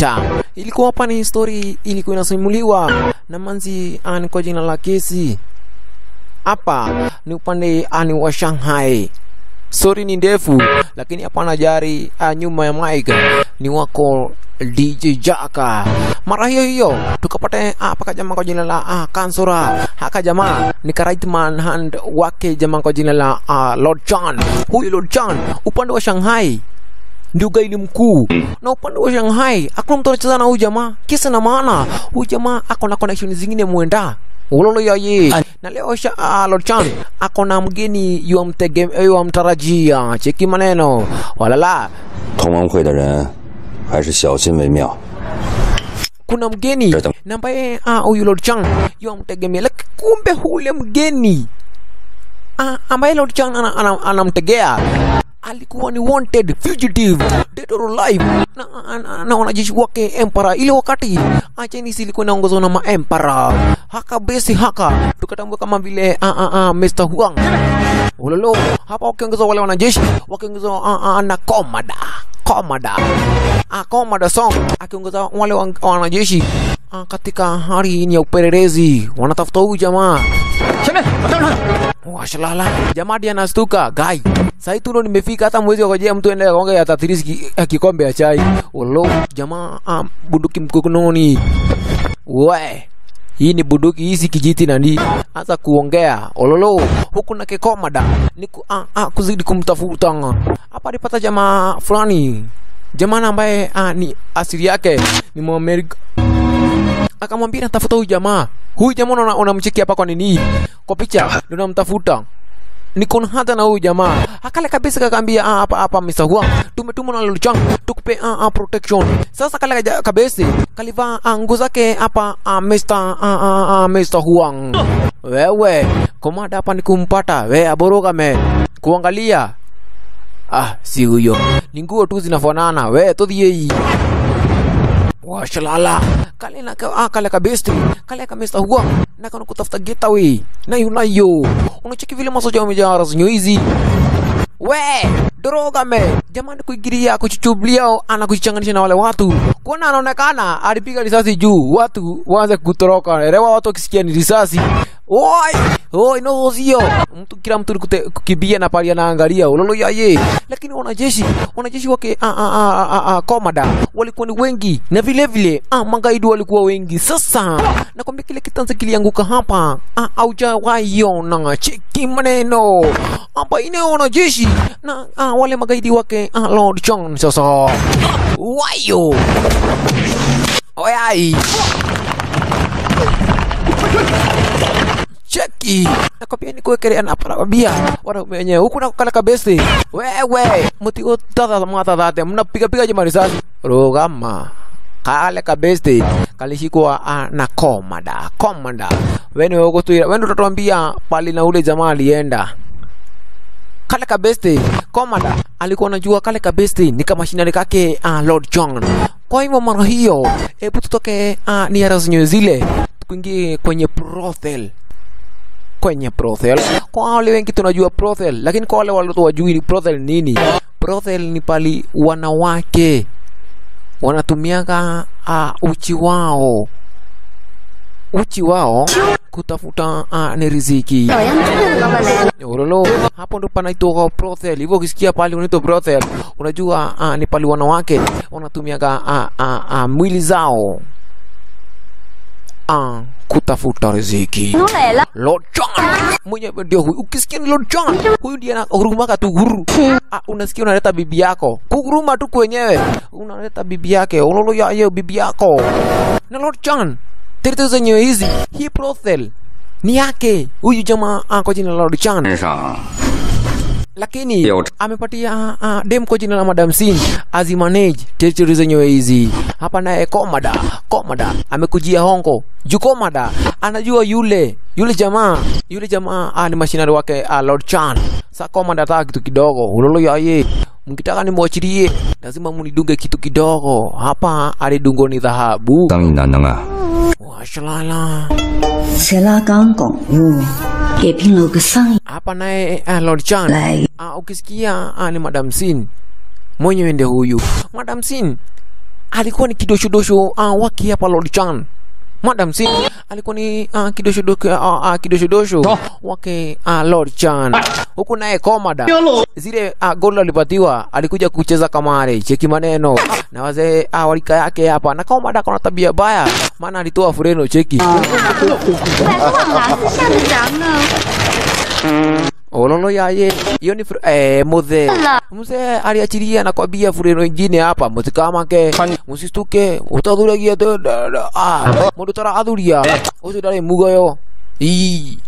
vita. Ilikuwa hapa ni story ilikuwa inasimuliwa na manzi ani kwa jina la Kesi. Hapa ni upande ani wa Shanghai. Story ni ndefu lakini hapana jari uh, nyuma ya mic ni wako DJ Jaka. Mara hiyo hiyo tukapata hapa jamaa kwa jina la ah, Kansura. Haka jamaa ni right man hand wake jamaa kwa jina la ah, Lord John. Huyu Lord John upande wa Shanghai ndio gaidi mkuu. Na upande wa Shanghai hakuna mtu anacheza na huyu jamaa, kisa na maana huyu jamaa ako na connection zingine muenda ulolo ya ye An na leo sha uh, Lord Chan ako na mgeni yuamtegemea yuamtarajia. Cheki maneno. Walala, kuna mgeni. Na ambaye ah, huyu Lord Chan yuamtegemea, lakini kumbe hule mgeni. Ah, ambaye Lord Chan anamtegea ana, ana, ana alikuwa ni wanted fugitive dead or alive. Na, na, na wanajeshi wake empara ile wakati Chinese ilikuwa inaongozwa na maempara haka besi haka. Tukatambua kama vile ah, ah, ah, Mr. Huang. Ulolo hapa wakiongezwa wale wanajeshi wakiongezwa ah, ah, na komada. Komada. Komada song. Akiongeza wale wa- wanajeshi Ah, katika hali ni ya upelelezi. Wanatafuta huyu jamaa. Washalala. Jamaa dia anastuka. Gai sai tuno nimefika hata mwezi wakojea mtu ende akaonge ya tatirisi kikombe ya chai. Ulo jamaa buduki bunduki mkononi we hii ni buduki hizi kijiti nani hasa kuongea. Ololo huku na kikomada ni ku, ah, ah, kuzidi kumtafuta. Hapa alipata jamaa fulani. Jamaa ambaye ah, ni asili yake ni mwamerika akamwambia natafuta huyu jamaa. Huyu jamaa una- unamcheki hapa kwa nini? Kwa picha ndio namtafuta. Niko na hata na huyu jamaa. Akale kabisa kakaambia ah, hapa hapa Mr. Huang. Tumetumwa na Luchang tukupe ah, ah, protection. Sasa kale kabisa kaliva ah, nguo zake hapa ah, Mr. ah, ah, ah, Mr. Huang. Wewe komanda hapa nikumpata we aboroga me kuangalia. Ah si huyo. Ni nguo tu zinafanana. We tudhiei washalala. Kale na ah, kale kabesti kale kamesta huwa. Na kana kutafuta getaway na yunayo unacheki vile masoja wamejaa rasinyo hizi. We droga me. Jamani kuigiria kuchuchublia ana kuchichanganisha na wale watu. Kuona anaonekana alipiga risasi juu. Watu waanze kutoroka. Elewa watu wakisikia ni risasi oi! Oi no sio mtu kila mtu kute- kukimbia na pali anaangalia. Ulolo yaye lakini wanajeshi wanajeshi wake a a a a a komada walikuwa ni wengi. Na vile vile ah, magaidi walikuwa wengi. Sasa nakwambia kile kitanza kilianguka hapa ah, na cheki maneno. Hapa ine wanajeshi na ah, wale magaidi wake ah, Lord John sasa. Wayo. Oyai cheki. Nakwambia nikuwekelea na parabia wanaume wenyewe huku nakukala kabesi wewe mutigo tata mwatatate mnapiga piga je marisasi rugama. Kale kabesti kalishikwa ah, na komanda. Komanda weni weukutwira wendo utatwambia pali na ule jamaa alienda. Kale kabesti komanda. Alikuwa anajua kale kabesti ni kama shinani kake uh, lord john. Kwa hivyo mara hiyo hebu tutoke uh, ni ara zenyewe zile. Tukuingie kwenye brothel kwenye Prothel. Kwa wale wengi tunajua Prothel, lakini kwa wale walio wajui ni Prothel nini? Prothel ni pali wanawake wanatumiaga uh, uchi wao uchi wao kutafuta uh, ni riziki Orolo, hapo ndo panaitwa brothel. Hivyo ukisikia pali unaitwa brothel, unajua uh, ni pali wanawake wanatumiaga uh, uh, uh, mwili zao Ah, kutafuta riziki. Lojong. Mwenyewe ndio huyu. Ukisikia ni lojong, huyu ndiye ana huruma katuguru. Ah, unasikia unaleta bibi yako. Kuguruma tu kwenyewe. Unaleta bibi yake. ololo ya yeye bibi yako. Na lojong. Tirito zenyewe hizi. Hii prothel ni yake. Huyu jamaa ako jina la lojong lakini amepatia uh, uh, dem kwa jina la Madam Sin azimanage territory zenyewe hizi. Hapa naye Komada, Komada amekujia hongo Jukomada anajua yule yule jamaa yule jamaa ah, ni mashinari wake ah, Lord Chan. Sa Komada ataka kitu kidogo, ulolo yaye mkitaka nimwachilie lazima munidunge kitu kidogo. Hapa alidungo ni dhahabu. Washalala. Sela kangkong. Mm 也聘了个上 Hapa naye uh, Lord Chan 来 Ah, ukisikia ah, ni Madam Sin mwenyewe ndio huyu Madam Sin alikuwa ni kidoshodosho uh, wake hapa Lord Chan Madam Sin alikuwa ni uh, kidoshodosho uh, uh, kidoshodosho. Wake uh, Lord Chan. Huku naye Komada zile uh, gol alipatiwa alikuja kucheza kamare cheki maneno. Na wazee uh, walika yake hapa. Na Komada kuna tabia baya maana alitoa fureno cheki Olono ya ye. Iyo ni eh mzee. Mzee aliachilia na kwambia fureno ingine hapa msikamake. Msistuke utadhuragia tu. to ah, mundu tara athuria. Ucio eh. ndari mugoyo. Ii.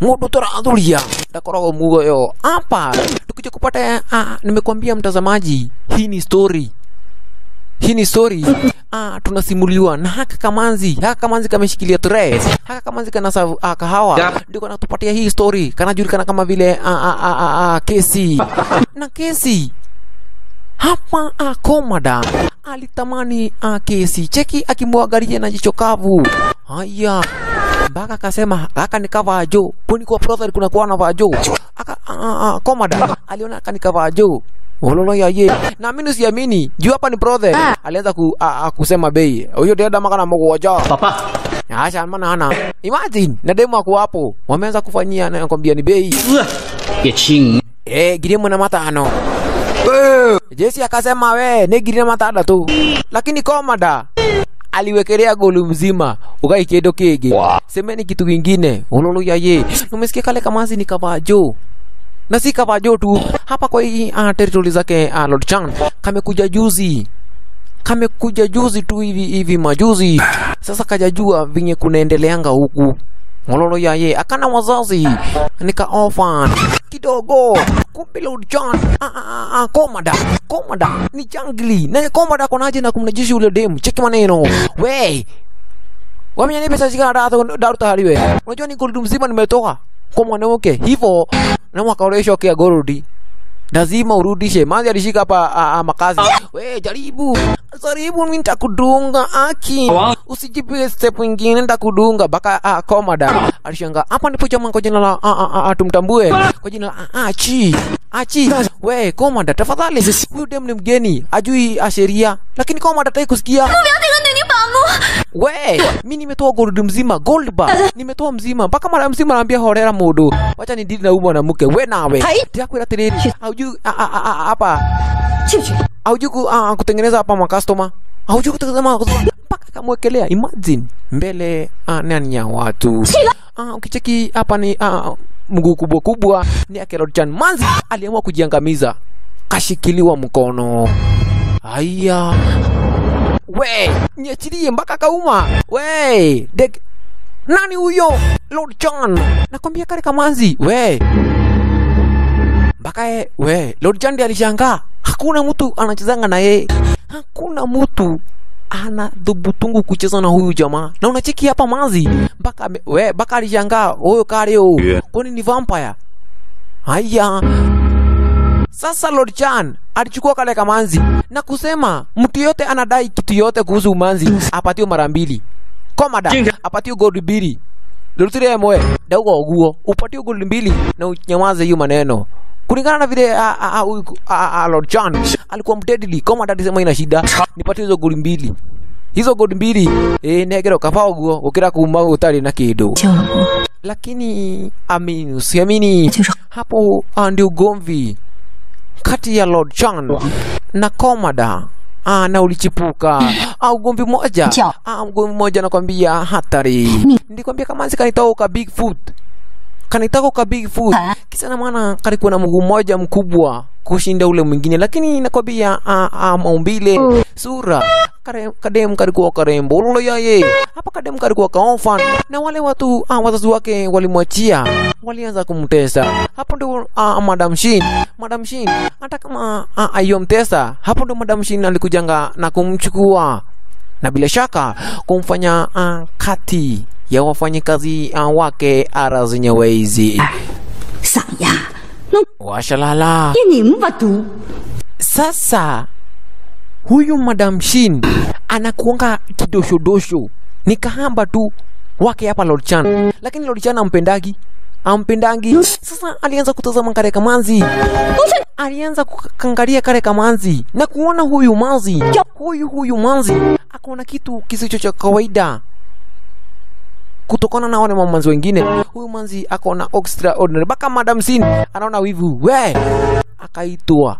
Mundu tara athuria. Ndakoragwo mugoyo. Hapa tukija kupata ah, nimekwambia mtazamaji, hii ni story hii ni story. Ah, tunasimuliwa. Na haka kamanzi. Haka kamanzi kameshikilia tres haka kamanzi kana ah, kahawa. Ndio kanatupatia hii story. Kanajulikana kama vile ah, ah, ah, ah, ah, kesi na kesi hapa ah, komada alitamani ah, kesi cheki akimwagalia na jicho kavu. Haya. Mpaka akasema aka nikavaa jo puni kwa brother kuna kuwa na vajo? Aka ah, ah, ah, komada aliona aka nikavaa jo unaona ya ye naamini siamini. Juu hapa ni brother. Ah. Alianza ku, kusema bei. Huyo dada maka na mogo mgoja papa. Acha maana hana. Imagine na demo ako hapo. Wameanza kufanyia na kwambia ni bei. Yeching eh giremo na matano. Eh. Jesi akasema we ni giremo matano tu. Lakini komada aliwekelea golu mzima. Ugai kiendo kege. wow. semeni kitu kingine. Unaona ya ye umesikia kale kamazi ni kabajo na si kavajo tu. Hapa kwa hii uh, territory zake uh, Lord Chan. Kamekuja juzi. Kamekuja juzi tu hivi hivi majuzi. Sasa kajajua vinye kunaendeleanga huku. Mololo yaye akana wazazi. Nika orphan. Kidogo. Kumbe Lord John ah, komada. Komada. Ni jangli. Naye komada konaje na kumnajishi ule demu. Cheki maneno. We wamenyani pesa zika dato daruta haliwe unajua ni gold mzima nimetoa kwa mwanamke. Hivyo na mwaka ulioisha gorudi lazima urudishe. mazi alishika hapa makazi. We jaribu jaribu, mimi nitakudunga aki, usijipige step nyingine nitakudunga baka komada. Alishanga hapa ndipo chama kwa jina la tumtambue kwa jina la achi achi. We komada, tafadhali, huyu dem ni mgeni, ajui sheria, lakini komada tayari kusikia we mi nimetoa gold mzima gold bar. Nimetoa mzima mpaka mara mzima naambia horera mundu wacha ni dili na huyu mwanamke we nawe. Ndiakwira tiriri haujui a- a- a- a- hapa，haujui ku- kutengeneza hapa makastoma haujui kutengeneza mpaka kamwekelea imagine mbele ah, nani ya watu? Ah, ukicheki hapa ni ah, mguu kubwa kubwa ni akerochan manzi aliamua kujiangamiza. Kashikiliwa mkono. Haya we niachilie mpaka kauma we dek nani huyo? Lord john. Nakwambia kale kamanzi we mpaka e, we lord john alishangaa. Hakuna mtu anachezanga na yeye. Hakuna mtu ana dhubutungu kucheza na huyu jamaa. Na unacheki hapa manzi mpaka we mpaka alishangaa huyo kareo kwani ni vampire? Haya sasa Lord Chan alichukua kale kamanzi na kusema mtu yote anadai kitu yote kuhusu umanzi apatiwe mara mbili. Komada apatiwe gold mbili. Dorothy mwe dauko oguo upatiwe gold mbili na unyamaze hiyo maneno. Kulingana na vile Lord Chan alikuwa mtedili, Komada alisema ina shida, nipatie hizo gold mbili. Hizo gold mbili eh, negero kafa uguo ukira kuuma utari na kidu lakini amini usiamini hapo ndio ugomvi kati ya Lord John na Komada. Ah, na ulichipuka. Ah, ugomvi moja Chao. ah, ugomvi moja nakwambia hatari. Ndikwambia kama nzi Bigfoot kanitoka big food. Kisa na maana kalikuwa na mguu mmoja mkubwa kushinda ule mwingine. Lakini nakwambia ah, maumbile sura kare- kadem kalikuwa karembo. Lolo yaye hapa kadem kalikuwa kaofan na wale watu ah, wazazi wake walimwachia. Walianza kumtesa. Hapo ndio ah, madam shin. Madam shin hata kama ah, ayomtesa hapo ndio madam shin alikujanga na kumchukua. Na bila shaka kumfanya ah, kati ya wafanyikazi ah, wake ara zenyewe hizi washalala sasa. Huyu Madam Shin anakuanga kidoshodosho, ni kahamba tu wake hapa Lord Chan, lakini Lord Chan ampendagi ampendangi. Sasa alianza kutazama kare kamanzi, alianza kukangalia kare kamanzi na kuona huyu manzi, huyu huyu manzi akaona kitu kisicho cha kawaida kutokana na wale mamanzi wengine. Huyu manzi akaona extraordinary. Baka madam sin anaona wivu. We! Akaitwa.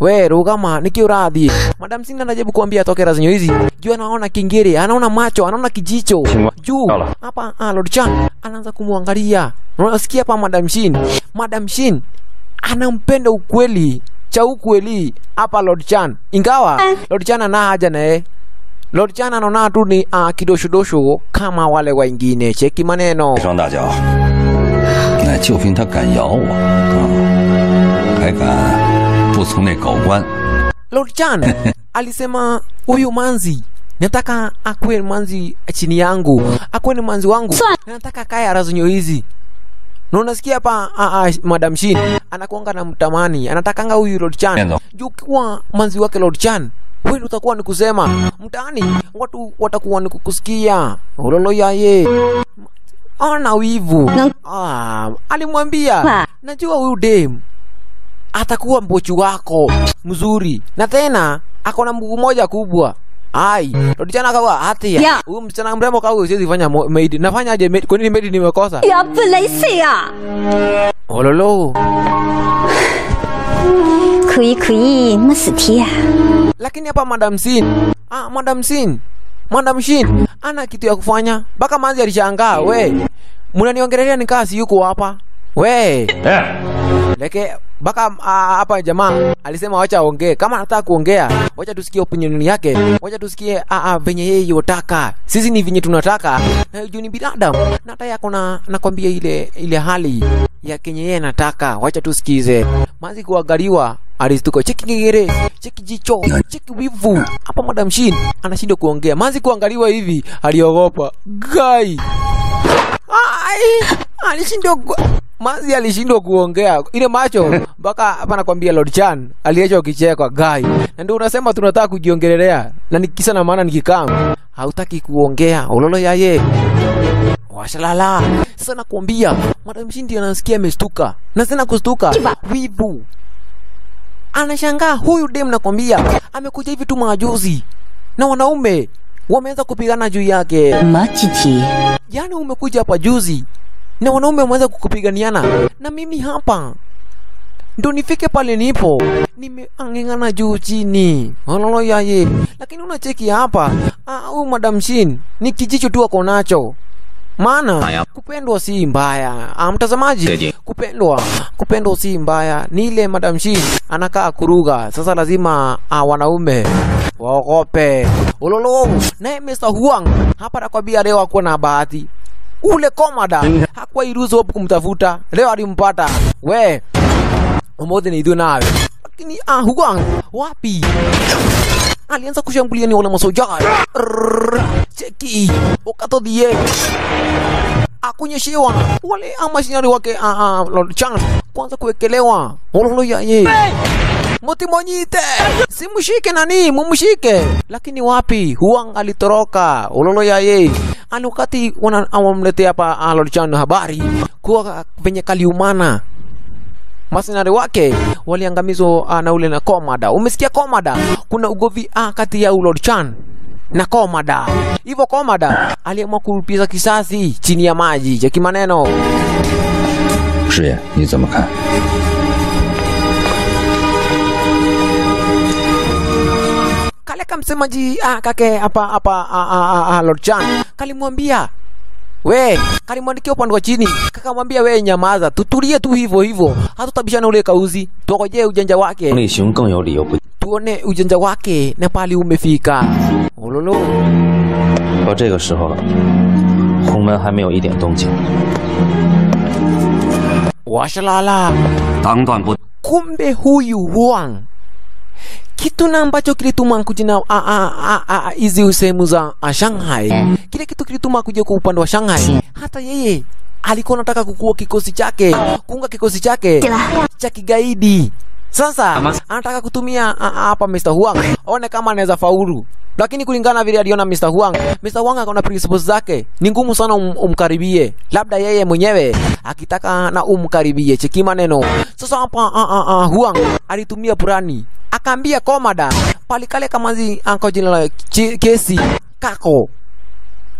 We rugama niki urathie madam sin anajaribu kuambia atoke razinyo hizi. Juu anaona kingere anaona macho anaona kijicho. Juu hapa ah, lord chan anaanza kumwangalia. Unasikia hapa madam shin madam shin anampenda ukweli cha ukweli. Hapa lord chan. Ingawa lord chan ana haja naye Lord Lorcana anaona tu ni ah, uh, kidoshudosho kama wale wengine. Cheki maneno. Lord Lorcana alisema huyu manzi nataka akuwe manzi chini yangu, akuwe ni manzi wangu, nataka kaya razonyo hizi. Na unasikia hapa ah, ah, Madam Shin anakuanga na mtamani, anatakanga huyu Lord Chan juu kuwa manzi wake Lord Chan wewe utakuwa ni kusema? Mtaani watu watakuwa ni kukusikia. Uloloyaye ana wivu. Ah, alimwambia najua huyu dem atakuwa mbochu wako mzuri. Na tena ako na mguu moja kubwa. Ai rodichana kawa hati ya. Yeah. huyu msichana mrembo kawa usiwezi fanya maid nafanya aje maid kwa nini maid nimekosa? Ya yeah, pulaisia ololo 可以可以，没事体呀。 lakini hapa madam sin ah, madam sin madam shin ana kitu ya kufanya mpaka manzi alishangaa we mnaniongelelea nikaa si yuko hapa we leke baka hapa jamaa alisema wacha aongee. Kama anataka kuongea wacha tusikie opinion yake. Wacha tusikie a venye yeye yotaka sisi ni venye tunataka. Eh, juu ni binadamu. Na hata yako na nakwambia ile ile hali ya kenye yeye anataka. Wacha tusikize. Mazi kuagaliwa alistuko cheki ngegere cheki jicho cheki wivu. Hapa madam shin anashindwa kuongea. Mazi kuangaliwa hivi aliogopa. Gai. Ai, alishindwa ku... Manzi alishindwa kuongea. Ile macho mpaka hapa nakwambia Lord Chan aliacha ukichekwa gai, na ndio unasema tunataka kujiongelelea, na nikisa na maana nikikam hautaki kuongea ulolo yaye washalala. Sasa nakwambia Madam Shindi anasikia amestuka, na sina kustuka wivu, anashangaa huyu dem, nakwambia amekuja hivi tu majuzi. Na wanaume wameanza kupigana juu yake. Matiti. Yaani umekuja hapa juzi na wanaume wameanza kukupiganiana na mimi hapa ndo nifike pale nipo. Nimeangengana juu chini. Ololo yaye lakini unacheki hapa ah, huyu madam shin ni kijicho tu ako nacho. Maana kupendwa si mbaya. Ah, mtazamaji kupendwa kupendwa si mbaya. Ni ile madam shin anakaa kuruga. Sasa lazima ah, wanaume waogope. Ulolo naye Mr. Huang hapa nakwambia leo akuwa na bahati. Ule komada hakuwa iruzo hapo kumtafuta. Leo alimpata. We umoja ni nawe. Lakini ah, Huang wapi? Alianza kushambulia ni wale masojari. Rrrr, cheki. Ukatodhie. Akunyeshewa. Wale amashinari wake ah, ah, Lord Chan kwanza kuwekelewa. Ololo yaye mutimonyite simshike nani mumshike lakini wapi huang alitoroka ulolo yaye ani wakati wana- wamletea hapa ah, Lord Chan habari kuwa venye kaliumana masinari wake waliangamizwa ah, na ule na komada umesikia komada kuna ugovi ah, kati ya Lord Chan na komada hivyo komada aliamua kulipiza kisasi chini ya maji cha kimaneno 师爷，你怎么看？ Kale kamsemaji ah, kake hapa hapa ah, ah, ah, ah, Lord Chan kalimwambia we kalimwandikia upande wa chini kakamwambia we nyamaza tutulie tu hivyo hivyo hatutabishana ule kauzi tuogoje ujanja wake 力雄更有理由不。tuone ujanja wake na pali umefika ulolo 到这个时候了，红门还没有一点动静。washalala 当断不 kumbe huyu Huang kitu na ambacho kilituma kujina a- a- a- a- hizi sehemu za a, Shanghai, kile kitu kilituma kuja kwa upande wa Shanghai, hata yeye alikuwa anataka kukua kikosi chake, kuunga kikosi chake cha kigaidi Sasa anataka kutumia hapa Mr. Huang aone kama anaweza faulu, lakini kulingana vile aliona Mr. Huang, Mr. Huang akaona principles zake ni ngumu sana um, umkaribie, labda yeye mwenyewe akitaka na umkaribie. Cheki maneno sasa hapa. Uh, uh, uh, Huang alitumia purani, akaambia komada palikale kamanzi anko jina la kesi kako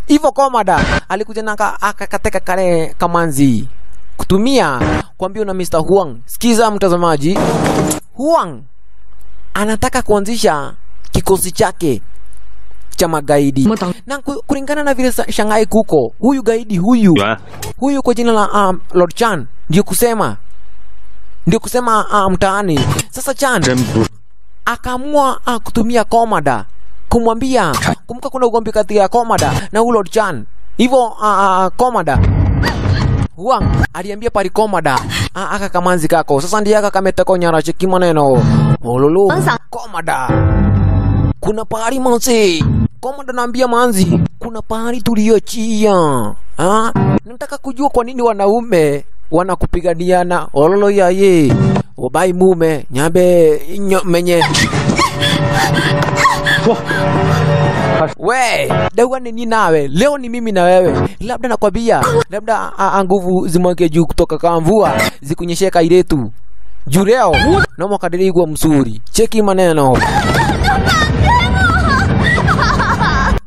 hivyo komada alikuja na akakateka kale kamanzi kutumia kuambia na Mr. Huang. Sikiza mtazamaji, Huang anataka kuanzisha kikosi chake cha magaidi na kulingana na vile Shanghai kuko huyu gaidi huyu yeah. huyu kwa jina la um, Lord Chan ndio kusema ndio kusema uh, mtaani sasa Chan Tembu akaamua uh, kutumia komada. Kumwambia kumbuka kuna ugomvi kati ya komada na huyu Lord Chan. Hivyo uh, uh, komada. Huang aliambia pari komada. Uh, aka kamanzi kako. Sasa ndiye aka kameteko nyara cheki maneno. Ololo komada. Kuna pari manzi. Komada naambia manzi kuna pari tuliochia ah nataka kujua kwa nini wanaume wanakupiganiana ololo yaye obai mume nyambe nyo, menye. We dawa nini nawe? Leo ni mimi na wewe. Labda nakwambia labda nguvu zimwage juu kutoka kama mvua zikunyeshe kairetu juu leo nomo kadirigwa msuri cheki maneno.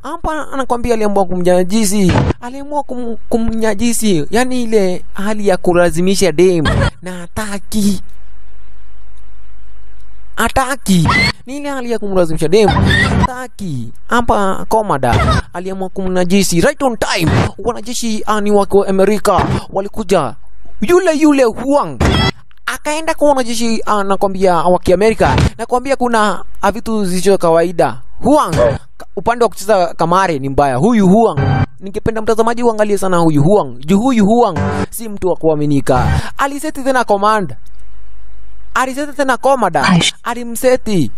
Hapa anakwambia aliamua kumnyajisi. Aliamua kum, kumnyajisi. Yani ile hali ya kulazimisha dem na hataki hataki Nini hali ya kumlazimisha demu? hataki hapa komada aliamua kumnajisi right on time. Wanajeshi ani wako amerika. Walikuja. Yule yule huang akaenda kwa wanajeshi ah, nakwambia wa kiamerika nakwambia kuna ah, vitu zisizo kawaida. Huang upande wa kucheza kamare ni mbaya. Huyu huang ningependa mtazamaji uangalie sana huyu huang. Juu huyu huang si mtu wa kuaminika. Aliseti tena command aliseti tena komada alimseti.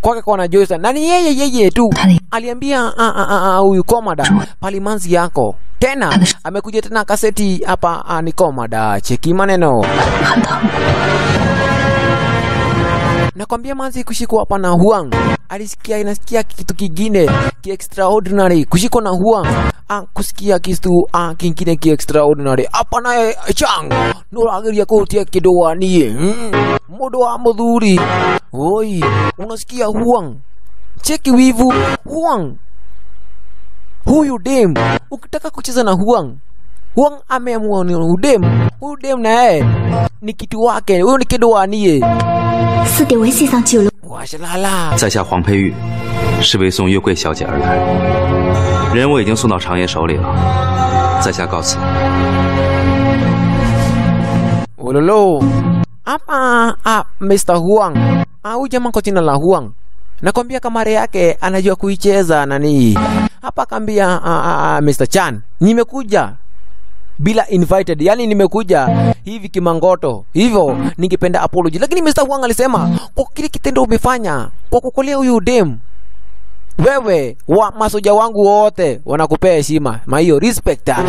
Kwake kwa Joyce na ni yeye yeye tu. Aliambia "Ah, ah, ah, huyu komada palimanzi yako. Tena amekuja tena kaseti hapa ni komada cheki maneno. Nakwambia manzi kushikwa hapa na huang alisikia inasikia kitu kingine ki extraordinary kushikwa na huang ah, kusikia kitu ah, kingine ki extraordinary hapa naye chang nurageria kutia kidoanie mm, mundu wa muthuri oi unasikia huang cheki wivu huang huyu dem ukitaka kucheza na huang huang ameamua ni udem huyu dem na yeye ni kitu wake huyu ni kidoanie 四点为系上九楼， washalala 在下黄佩玉，是为送月桂小姐而来，人我已经送到常爷手里了，在下告辞。 Ulolo. Hapa ah, Mr. Huang. Ah, huyu jamaa kwa jina la Huang. Nakwambia kamare yake anajua kuicheza nani. Hapa kambia ah, ah, ah, Mr. Chan. Nimekuja bila invited, yani nimekuja hivi kimangoto. Hivyo ningependa apology. Lakini Mr. Huang alisema kwa kile kitendo umefanya kwa kukolea huyu dem wewe wa masoja wangu wote wanakupea heshima ma hiyo respect ah.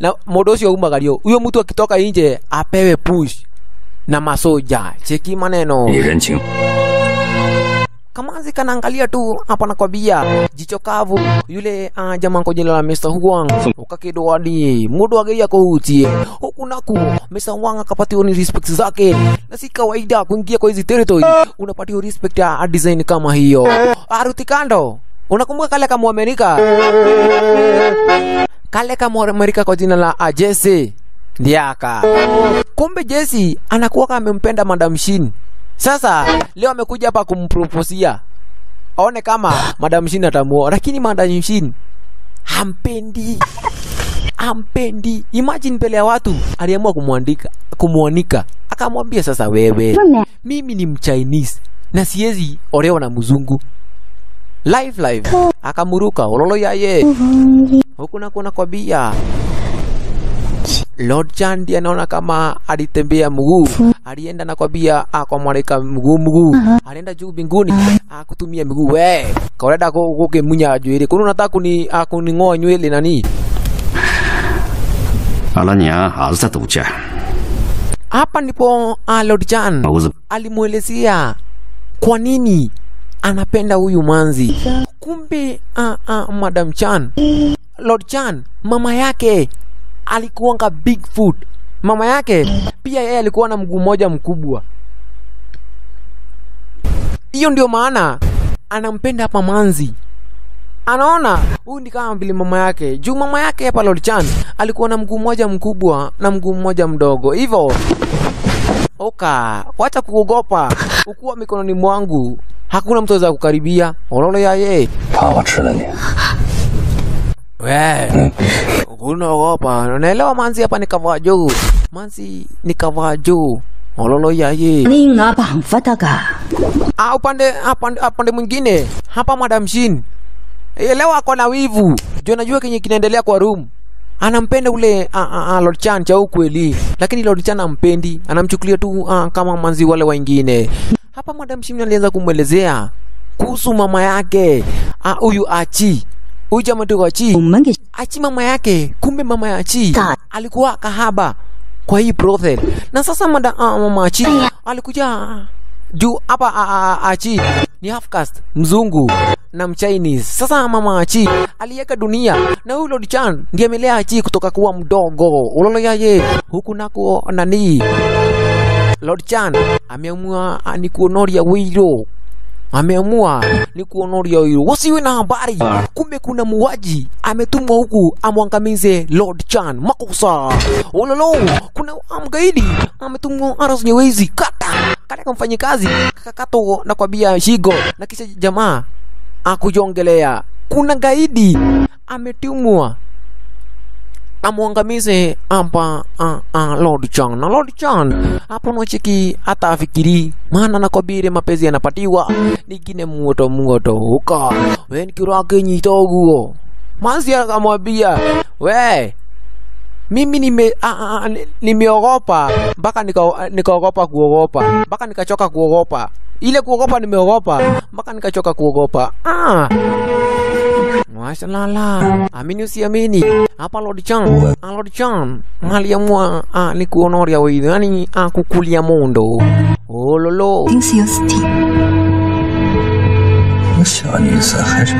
na modosi wa umagario huyo mtu akitoka nje apewe push na masoja cheki maneno Kamanzi kanaangalia tu hapa, nakwambia jicho kavu yule uh, jamaa kwa jina la Mr. Huang ukakidwadi mudo wageia kuhutie huku naku Mr. Huang akapatiwa ni respect zake, na si kawaida kuingia kwa hizi territory unapatiwa respect ya design kama hiyo. Aruti kando, unakumbuka kale kama Amerika kale kama Amerika kwa jina la ah, Ajese Ndiaka, kumbe Jesse anakuwa kama amempenda Madam Shin sasa leo amekuja hapa kumproposia. Aone kama Madam Shin atamuoa, lakini Madam Shin hampendi, hampendi. Imagine mbele ya watu aliamua kumwandika kumwanika, akamwambia sasa, wewe mimi ni Mchinese na siwezi olewa na mzungu. Live live, akamuruka ololo yaye huku nakuona kwa bia Lord Chandi anaona kama alitembea mguu, alienda na kwambia ah, akwamwarika mguu mguu, alienda juu mbinguni akutumia ah, mguu. We kaenda kuke munya nywili kuna nataka kuni ah, akuning'oa nywele nani alanya azataucha hapa ndipo uh, Lord Chan alimuelezea kwa nini anapenda huyu manzi. Kumbe a, a, Madam Chan, Lord Chan mama yake alikuwanga Bigfoot. Mama yake pia yeye alikuwa na mguu mmoja mkubwa. Hiyo ndio maana anampenda hapa manzi. Anaona huyu ni kama vile mama yake, juu mama yake hapa Lolchan alikuwa na mguu mmoja mkubwa na mguu mmoja mdogo, hivyo Oka, wacha kuogopa. Ukuwa mikononi mwangu, hakuna mtu aweza kukaribia. ololo yaye unaogopa, unaelewa manzi. Hapa nikavaa juu. Manzi, nikavaa juu. Ololo yaye ningapafataka ah, upande ah, ah, upande mwingine. Hapa, madam Shin. Elewa ako na wivu. Juu najua kenye kinaendelea kwa room. Anampenda ule a, a, a, Lord Chan cha ukweli, lakini Lord Chan ampendi, anamchukulia tu a, kama manzi wale wengine. Hapa Madam Shimna alianza kumwelezea kuhusu mama yake. Huyu Achi. Uja jamaa mdogo Achi Achi mama yake, kumbe mama ya Achi alikuwa kahaba kwa hii brothel, na sasa mada, uh, mama Achi alikuja juu hapa ah, ah, Achi ni half cast. mzungu na mchinese. Sasa mama Achi Aliyeka dunia na huyu Lord Chan ndiye melea Achi kutoka kuwa mdogo. Ulolo ya ye. huku nako nani Lord Chan ameamua anikuonoria wiro ameamua ni kuonoria hilo, wasiwe na habari. Kumbe kuna muwaji ametumwa huku amwangamize Lord Chan. Makosa ololo, kuna mgaidi ametumwa aras nyewezi kata kata mfanyikazi kazi kakato na kwabia shigo, na kisha jamaa akujongelea. Kuna gaidi ametumwa amwangamize ampa uh, uh, Lord Chan na Lord Chan hapo nochiki hata afikiri, maana nakwambia mapezi yanapatiwa ningine muoto muoto huka wen kirake nyitoguo manzi akamwambia we mimi nime a- a- a- nimeogopa mpaka nika- nikaogopa kuogopa mpaka nikachoka kuogopa. Ile kuogopa nimeogopa mpaka nikachoka kuogopa. Ah. Mashallah, amini usiamini, hapa Lord Chan, ah, Lord Chan aliamua ah, ni kuonoria wewe, yani ah, kukulia mondo ololo 定是有事体。 我小女子还是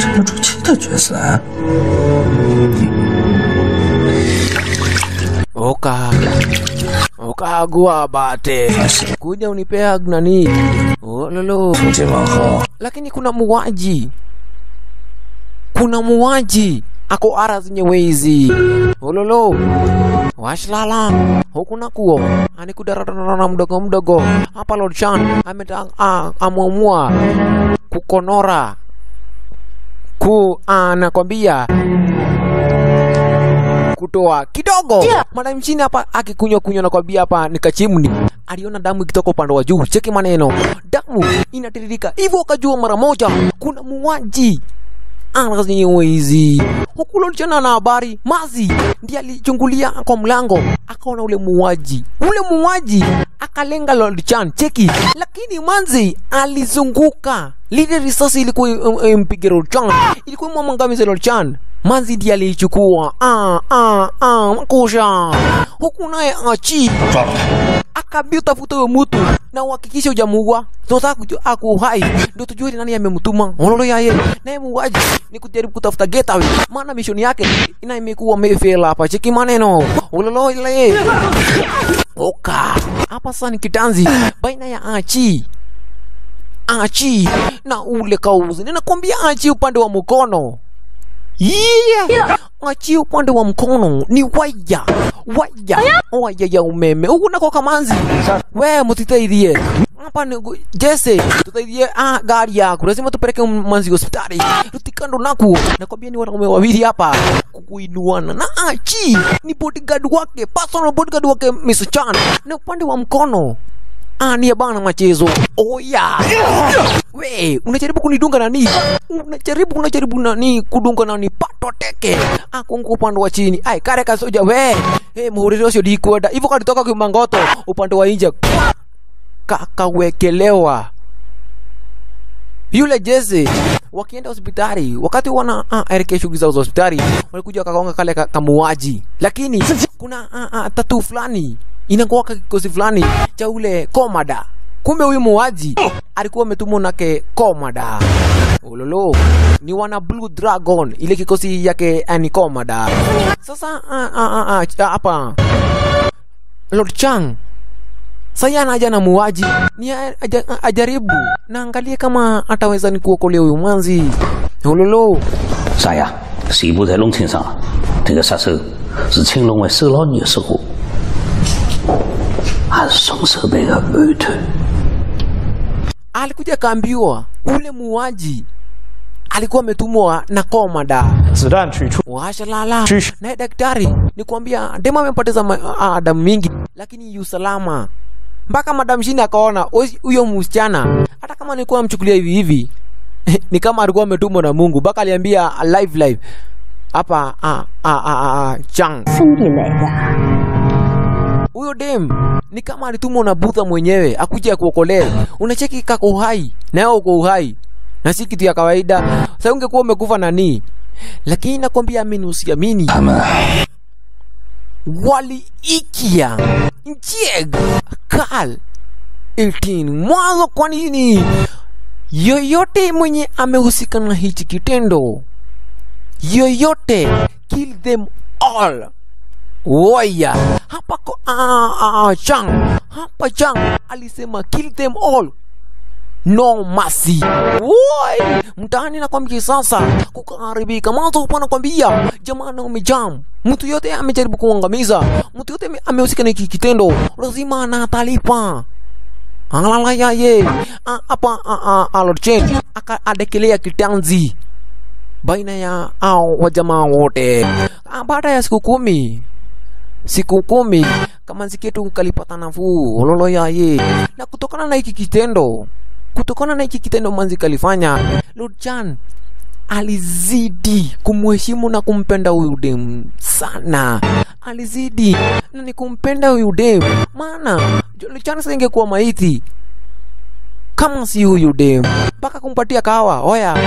沉得住气的角色啊！ oka okagua bate kuja unipea nani ololo 从今往后， lakini kuna muwaji kuna muwaji ako ara zenye wezi. Ololo. Washlala huku na kuo anikudararana mdogo mdogo. Hapa Lord ah, amwamua kukonora. Ku anakwambia kutoa kidogo. Yeah. madam chini hapa akikunywa kunywa nakwambia hapa nikachimni aliona damu ikitoka upande wa juu. Cheki maneno. Damu inatiririka. Hivyo akajua mara moja kuna muwaji zenye wezi huku lolichana na habari mazi ndiye alichungulia kwa mlango akaona ule muuaji. Ule muuaji akalenga lolichan cheki. Lakini manzi alizunguka. Lile risasi ilikuwa impige lolichan ilikuwa imwamangamize lolichan manzi ndiye aliichukua ah, ah, ah, makusha huku naye achi. Akaambia utafuta huyo mtu na uhakikishe ujamuua, tunataka kujua ako hai. Ndio tujue ni nani amemtuma ololo yaye naye muuaji ni kujaribu kutafuta getaway maana mishoni yake ina imekuwa mefela hapa. Cheki maneno. Ololo ile oka. Hapa sasa ni kitanzi. Baina ya achi. Achi na ule kauzi. Ninakwambia achi upande wa mkono Yeah. Achi upande wa mkono ni waya waya waya ya umeme. Huku nako kamanzi. We mutitaidhie hapa ni Jesse, tutaithie ah, gari yako. Lazima tupeleke manzi hospitali. Rutikando naku. Nakwambia ni wanaume wawili hapa kukuinuana. Na achi ni bodyguard wake personal bodyguard wake Mr. Chan. Na upande wa mkono Ah, ya bana machezo. Oh yeah. We, unajaribu kunidunga nani? Unajaribu unajaribu nani kudunga nani pato teke. Ah, kungu upande wa chini. Ai, kare kasoja we. Hey, muhuriri ucio ndikwenda. Hivyo kalitoka kimangoto upande wa nje. Kakawekelewa. Yule Jesse wakienda hospitali, wakati wana ah, elekea shughuli zao za hospitali, walikuja wakagonga kale ka- kamuaji, lakini kuna ah, ah, tatu fulani inakuwa kikosi fulani cha ule komada kumbe huyu muuaji alikuwa ametumwa nake komada ulolo ni wana blue dragon ile kikosi yake eh, ni komada sasa ah, ah, ah, ah, ah, hapa lord chang Saya anaja na muuaji ni a- aja- a- ajaribu na angalie kama ataweza ni kuokolea huyu mwanzi ulolo 啥呀？西部在龙青上，这个杀手是青龙为首老女的守 azungusebeka öte. Alikuja kaambiwa ule muuaji alikuwa ametumwa na komada washalala naye daktari ni kuambia demu amepoteza ah, ah, damu mingi, lakini yu salama. Mpaka madam Shini akaona huyo msichana, hata kama nilikuwa namchukulia hivi hivi ni kama alikuwa ametumwa na Mungu. Mpaka aliambia live live hapa ah, ah, ah, ah, ah Chang huyo dem ni kama alitumwa na budha mwenyewe akuja kuokolea unacheki kako uhai na wewe uko uhai na si kitu ya kawaida. Sasa ungekuwa umekufa nani lakini nakwambia amini usiamini. Wali waliikia njeg kal 18 mwanzo kwa nini? Yoyote mwenye amehusika na hichi kitendo yoyote kill them all Waya. Hapa ko, ah, ah, Chang. Hapa Chang. Alisema kill them all. No mercy. Woi, mtaani nakwambia sasa. Kukaharibika. Mwanzo hapo nakwambia jamani, umejam mtu yote amejaribu kuangamiza, mtu yote ame- amehusika na hiki kitendo, lazima anatalipa. Alala yaye Ah, hapa ah, ah, ah, akadekelea kitanzi. Baina ya hao wajamaa wote. Ah, Baada ya siku kumi siku kumi kama ziketu kalipata nafuu ololo yaye na kutokana na hiki kitendo kutokana na hiki kitendo manzi kalifanya Lord Chan alizidi kumheshimu na kumpenda huyu dem sana. Alizidi na ni kumpenda huyu dem maana Lord Chan sasa ingekuwa maiti kama si huyu dem mpaka kumpatia kawa oya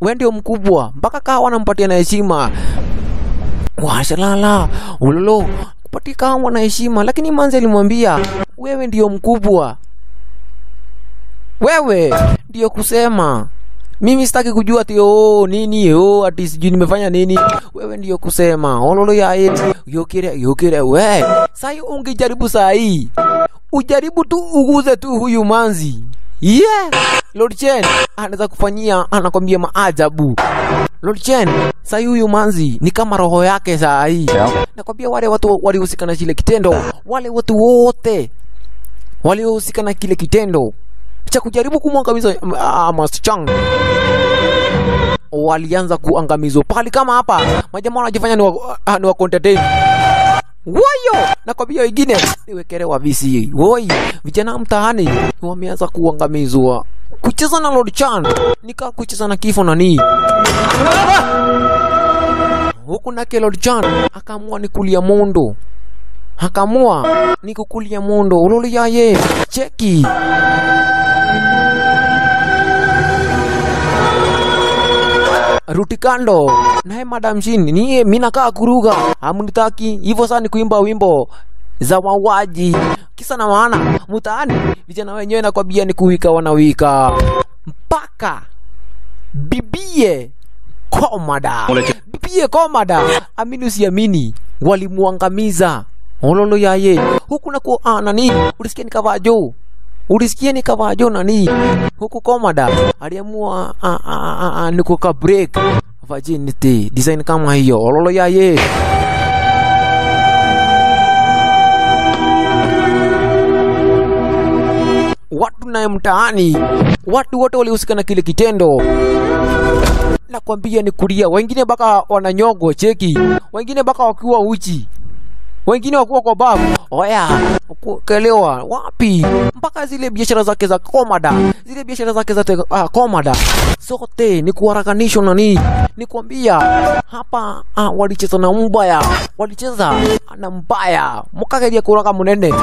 we ndio mkubwa mpaka kawa nampatia na heshima. Washalala ulolo kupatia kawa na heshima lakini manzi alimwambia wewe ndio mkubwa. Wewe ndio kusema. Mimi sitaki kujua ati oh, nini? Oh, ati sijui nimefanya nini. Wewe ndio kusema. Ololo yaye yokire yokire we. Sai ungejaribu saa hii ujaribu tu uguze tu huyu manzi. Yeah. Lord Chen anaweza kufanyia anakwambia maajabu. Lord Chen sai huyu manzi ni kama roho yake saa hii nakwambia wale watu walihusika na kile kitendo wale watu wote waliohusika na kile kitendo cha kujaribu kumwangamiza Master walianza kuangamizwa pali kama hapa. Majamaa wanajifanya ni wa, ah, ni wa entertain wayo! Nakwambia wengine niwekelewa visi. Woi vijana mtaani wameanza kuangamizwa. Kucheza na Lord Chan nika kucheza na kifo nani huku nake Lord Chan akaamua ni kulia mondo akamua ni kukulia mondo uloli yaye cheki. Ruti kando. Naye madam shin niye minakaa kuruga. Amunitaki hivyo saa ni kuimba wimbo za mauaji kisa na maana mutaani vijana wenyewe nakwambia ni kuwika wanawika. Mpaka bibie komada bibie komada amini usiamini walimwangamiza ololo yaye. Huku nako ah, nani? Ulisikia ni kavajo ulisikia ni kavajo nani? Huku komada aliamua ah, ah, ah, ah, nikuka break. Virginity. Design kama hiyo. Ololo yaye. Watu naye mtaani. Watu wote walihusika na kile kitendo nakwambia ni kulia. Wengine mpaka wananyongo cheki. Wengine mpaka wakiwa uchi. Wengine wakuwa kwa babu. Oya kelewa wapi? Mpaka zile biashara zake za komada. Zile biashara zake za uh, komada. Zote ni kuharakanishwa nani ni kuambia hapa ah, walicheza na mbaya. Walicheza na mbaya. Mkakeja kuraka munene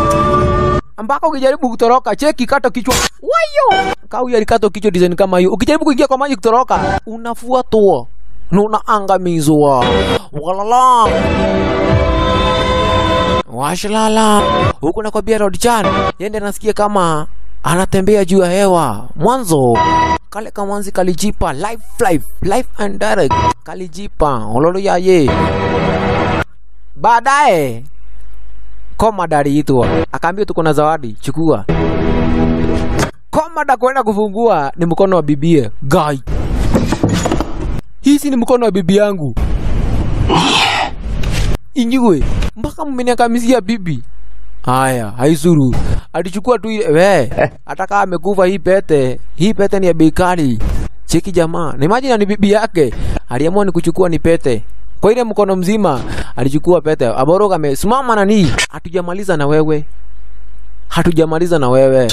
mpaka ukijaribu kutoroka cheki kato kichwa. Wayo! Kauya likato kichwa design kama hiyo. Ukijaribu kuingia kwa maji kutoroka unafuatwa na unaangamizwa walala washalala! Huku nakwambia Rodchan yende nasikia kama anatembea juu ya hewa. Mwanzo kale kamwanzi kalijipa life life life and direct. Kalijipa ololo yaye baadaye komada aliitwa akaambia tuko na zawadi chukua. Komada kwenda kufungua ni mkono wa bibie gai. Hizi ni mkono wa bibi yangu. Inyue mpaka mmeniangamizia bibi. Haya haisuru alichukua tu ile we hata kama amekufa hii pete hii pete ni ya bei cheki jamaa na imagine ni bibi yake. Aliamua ni kuchukua ni pete kwa ile mkono mzima alichukua pete. Aboroga amesimama nani, hatujamaliza na wewe, hatujamaliza na wewe.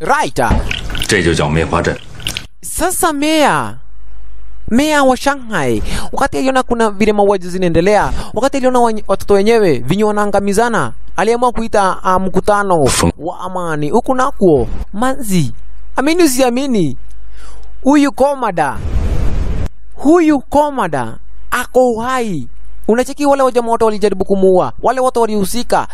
Right. Sasa meya meya wa Shanghai wakati aliona kuna vile mauaji zinaendelea, wakati aliona watoto wenyewe vinyo wanaangamizana, aliamua kuita uh, mkutano wa amani huku nakuo manzi. Amini usiamini, huyu komada huyu komada ako uhai. Unacheki wale wajamaa wote walijaribu kumuua, wale wote walihusika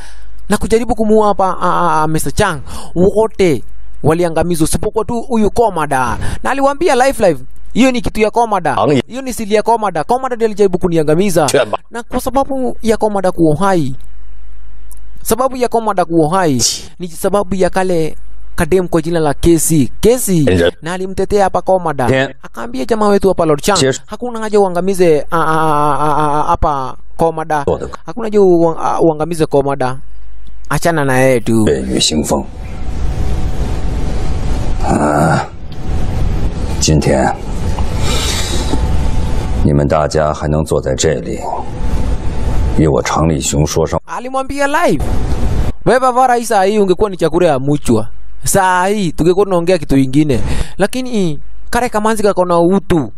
na kujaribu kumuua hapa uh, uh, Mr. Chang, wote waliangamizwa isipokuwa tu huyu komada, na aliwaambia lifelife life hiyo ni kitu ya Komada, hiyo ni sili ya Komada. Komada ndiye alijaribu kuniangamiza, na kwa sababu ya Komada kuwa hai, sababu ya Komada kuwa hai ni sababu ya kale kadem kwa jina la Kesi Kesi, na alimtetea hapa Komada, akaambia jamaa wetu hapa Lord Chang, hakuna haja uangamize hapa Komada, hakuna haja uangamize Komada, achana na yeye tu. Ah, 今天。你们大家还能坐在这里，与我常立雄说上 alimwambia live wewe vara hii saa hii ungekuwa ni chakula ya muchwa saa hii tungekuwa tunaongea kitu ingine lakini kare kamanzi kako na utu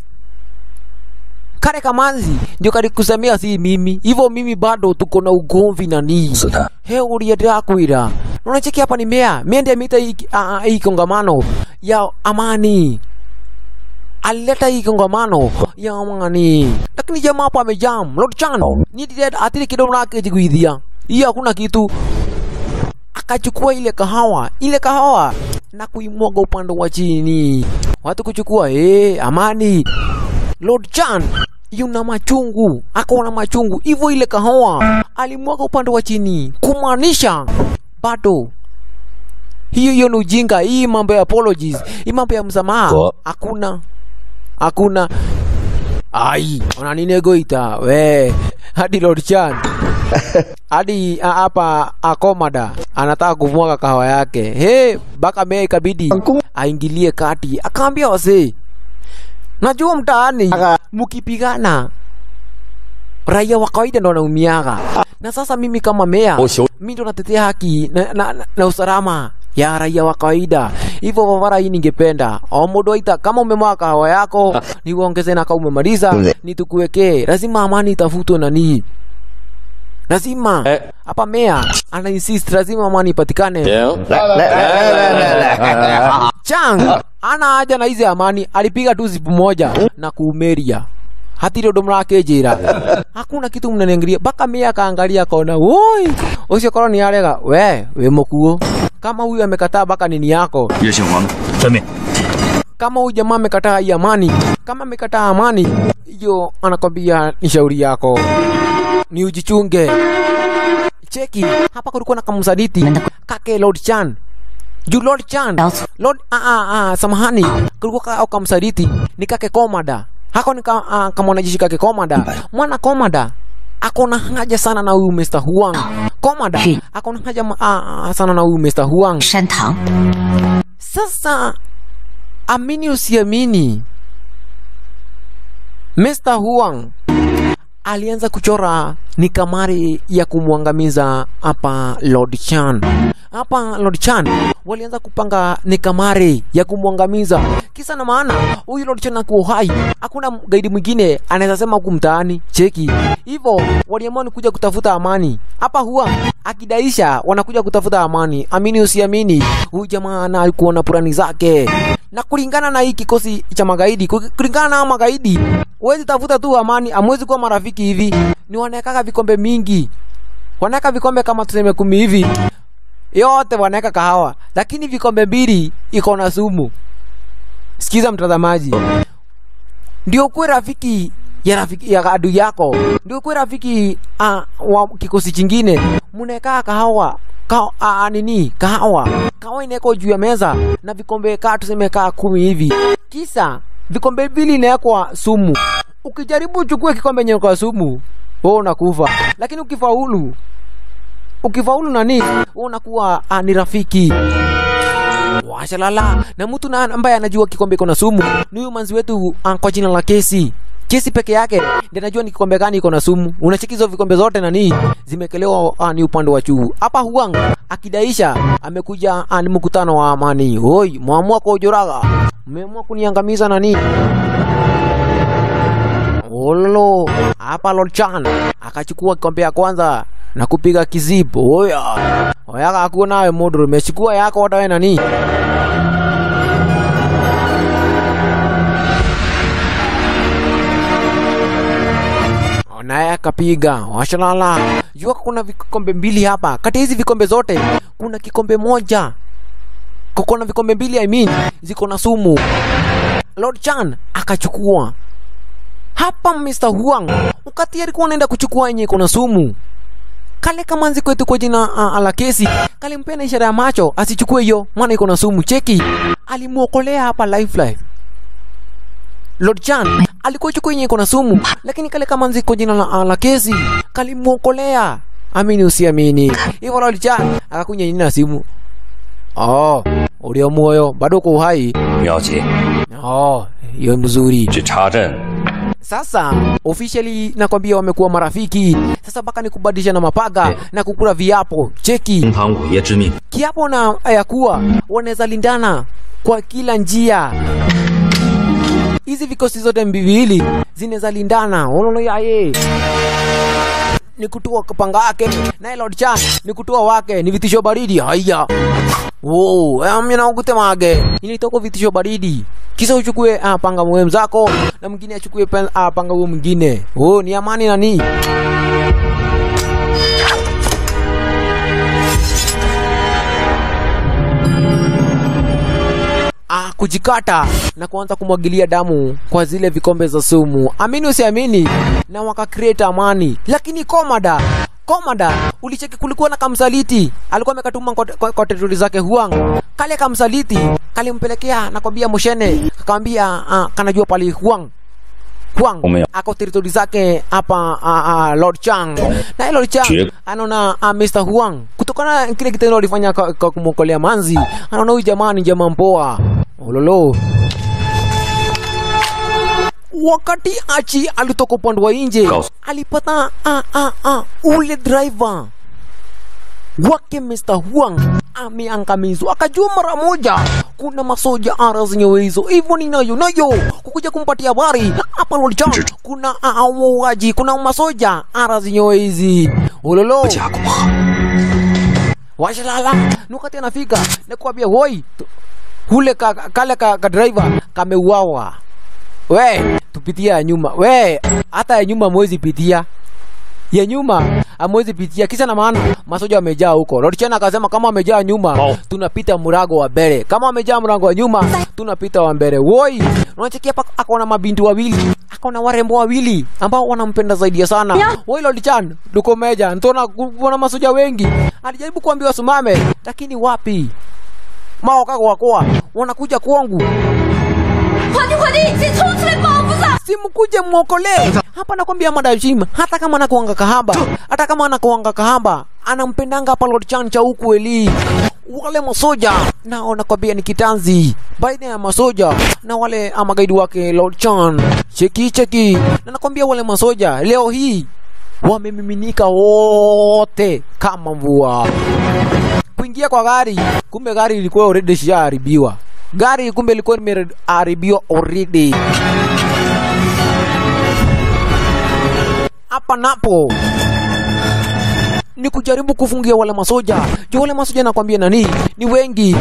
kare kamanzi ndio kalikusamia si mimi hivyo mimi bado tuko na ugomvi na nii 死他。 he uria ndirakwira unacheki hapa ni mea mea ndiye ameita hii ah, ah, hii kongamano ya amani alileta hii kongamano ya amani lakini jamaa hapa amejam Lord Chan. Oh. ni ndiye atili kidogo lake jikuidhia hiyo hakuna kitu akachukua ile kahawa ile kahawa na kuimwaga upande wa chini watu kuchukua eh amani Lord Chan yuna machungu akaona machungu hivyo ile kahawa alimwaga upande wa chini kumaanisha bado. Hiyo hiyo ni ujinga hii mambo ya apologies hii mambo ya msamaha hakuna hakuna. Ai ona nini goita we hadi Lord Chan. Hadi hapa akomada anataka kumwaga kahawa yake. He baka mea ikabidi aingilie kati. Akaambia wasee najua mtaani mkipigana raia wa kawaida ndo wanaumiaga. Na sasa mimi kama mea mi ndo natetea haki na, na, na, na usalama ya raia wa kawaida. Hivyo kwa mara hii ningependa o mundu aita kama umemwaga kahawa yako ni uongeze na kama umemaliza ni tukuwekee lazima amani itafutwe nanii lazima. Hapa eh. mea ana insist lazima amani ipatikane. Chang ana haja na hizi amani, alipiga tu zipu moja na kuumeria. Hatire undu kejira hakuna kitu mnaniangalia mpaka mimi akaangalia kaona woi ucio korwo ni arega. We we mũkuo kama huyu amekataa baka nini yako? Kama huyu jamaa amekataa hii amani, kama amekataa amani hiyo, anakwambia ni shauri yako, ni ujichunge. Cheki hapa, kulikuwa na kamsaditi kake Lord Chan. Ju Lord Chan Lord ah ah ah, samahani, kulikuwa ka kamsaditi ni kake Komada. Hako ni ka, ah, kama kake Komada. Mwana Komada akona haja sana na huyu Mr. Huang komada akona haja ma- ah, ah, sana na huyu Mr. Huang Shantang. sasa amini usiamini, Mr. Huang alianza kuchora ni kamari ya kumwangamiza hapa Lord Chan. Hapa Lord Chan walianza kupanga ni kamari ya kumwangamiza. Kisa na maana huyu Lord Chan akuwa hai, hakuna gaidi mwingine anaweza sema huku mtaani. Cheki hivyo, waliamua ni kuja kutafuta amani hapa. Huwa akidaisha wanakuja kutafuta amani. Amini usiamini, huyu jamaa na kuona purani zake na kulingana na hii kikosi cha magaidi, kulingana na magaidi, huwezi tafuta tu amani, amwezi kuwa marafiki hivi. Ni wanaekaga vikombe mingi, Wanaeka vikombe kama tuseme kumi hivi, yote wanaeka kahawa, lakini vikombe mbili iko na sumu. Sikiza mtazamaji, ndio kuwe rafiki ya rafiki ya adui yako, ndio kuwe rafiki uh, wa kikosi chingine, mnaekaa kahawa ka, a, nini kahawa. Kahawa inawekwa juu ya meza na vikombe kaa tuseme kaa kumi hivi, kisa vikombe mbili inawekwa sumu. Ukijaribu uchukue kikombe yenye kwa sumu, wewe unakufa, lakini ukifaulu ukifaulu nani, wewe unakuwa ah, ni rafiki washalala na mtu na ambaye anajua kikombe iko na sumu ni huyu manzi wetu ah, kwa jina la Kesi. Kesi peke yake ndiye anajua ni kikombe gani iko na sumu. Unacheki hizo vikombe zote nani zimekelewa ah, ni upande wa juu. Hapa Huang akidaisha amekuja ah, ni mkutano wa amani. Oi, mwamua kwa ujoraga. Mmeamua kuniangamiza nani? Ololo, hapa Lord Chan akachukua kikombe ya kwanza na kupiga kizipo. Oya. Oya kakuwa modro, umechukua yako watawe nani? naye akapiga washalala. Jua kuna vikombe mbili hapa, kati hizi vikombe zote kuna kikombe moja kuko na vikombe mbili I mean, ziko na sumu. Lord Chan akachukua hapa. Mr. Huang wakati alikuwa anaenda kuchukua yenye iko na sumu, kale kamanzi kwetu kwa jina uh, ala kesi kalimpea na ishara ya macho asichukue hiyo, maana iko na sumu. Cheki, alimuokolea hapa life life. Lord Chan alikuwa chukua yenye iko na sumu, lakini kale kamanzi kwa jina la, ala kesi kalimuokolea. Amini usiamini, hivyo Lord Chan akakunya nini na simu. Oh, ulio muoyo bado uko uhai. Oh, hiyo mzuri. Sasa officially nakwambia wamekuwa marafiki sasa, mpaka nikubadilisha na mapaga yeah, na kukula viapo. Cheki kiapo na ayakuwa wanaweza lindana kwa kila njia hizi vikosi zote mbili zinaweza lindana. Unaona ni kutoa kapanga yake na Lord Chan ni wake, ni vitisho baridi haya wow, mimi na Ili toko vitisho baridi, kisa uchukue ah, panga mwe mzako na mwingine achukue ah, panga huo mwingine. Oh, ni amani nani ah, kujikata na kuanza kumwagilia damu kwa zile vikombe za sumu. Amini usiamini, na waka create amani. Lakini komada komada, ulicheki, kulikuwa na kamsaliti alikuwa amekatuma kwa, territory zake Huang. Kale kamsaliti kalimpelekea nakwambia Moshene, akamwambia ah, kanajua pali Huang Huang Umeo. ako territory zake hapa uh, uh, Lord Chang na Lord Chang anaona uh, Mr. Huang kutokana na kile kitendo alifanya kwa, kwa kumwokolea manzi, anaona huyu jamaa ni jamaa mpoa. Ololo, Wakati achi alitoka upande wa nje alipata a, a, a, ule driver wake Mr. Huang ameangamizwa. Akajua mara moja kuna masoja ara zenyewe hizo. Hivyo ni nayo. Nayo kukuja kumpatia habari hapa Lolchan, kuna wauaji, kuna masoja ara zenyewe hizi. Ololo. Washalala nukati anafika nakuambia woi kule ka, kale ka, ka driver kameuawa we tupitia ya nyuma. We hata ya nyuma mwezi pitia. Ya nyuma amwezi pitia. Kisa na maana masoja wamejaa huko. Lord Chen akasema kama wamejaa nyuma tunapita mlango wa mbele. Kama wamejaa mlango wa nyuma tunapita wa mbele. Woi unachekia hapa akaona mabinti wawili akaona warembo wawili ambao wanampenda zaidi ya sana. Woi Lord Chan duko meja ntona kuona masoja wengi. Alijaribu kuambiwa simame lakini wapi? Mao kakoakoa wanakuja kwangu kwani kwani kwa nini? Zichotwe babuza. Simkuje mwokolee. Hapa nakwambia madajima, hata kama anakuanga kahaba, hata kama anakuanga kahaba, anampendanga hapa Lord chan cha huku Eli wale masoja nao nakwambia ni kitanzi baina ya masoja na wale ah, amagaidi wake Lord Chan. Cheki cheki, na nakwambia wale masoja leo hii wamemiminika wote kama mvua kuingia kwa gari, kumbe gari ilikuwa already shaharibiwa gari kumbe ilikuwa nimeharibiwa already. Hapa napo ni kujaribu kufungia wale masoja. Jo wale masoja nakwambia nani? Ni wengi.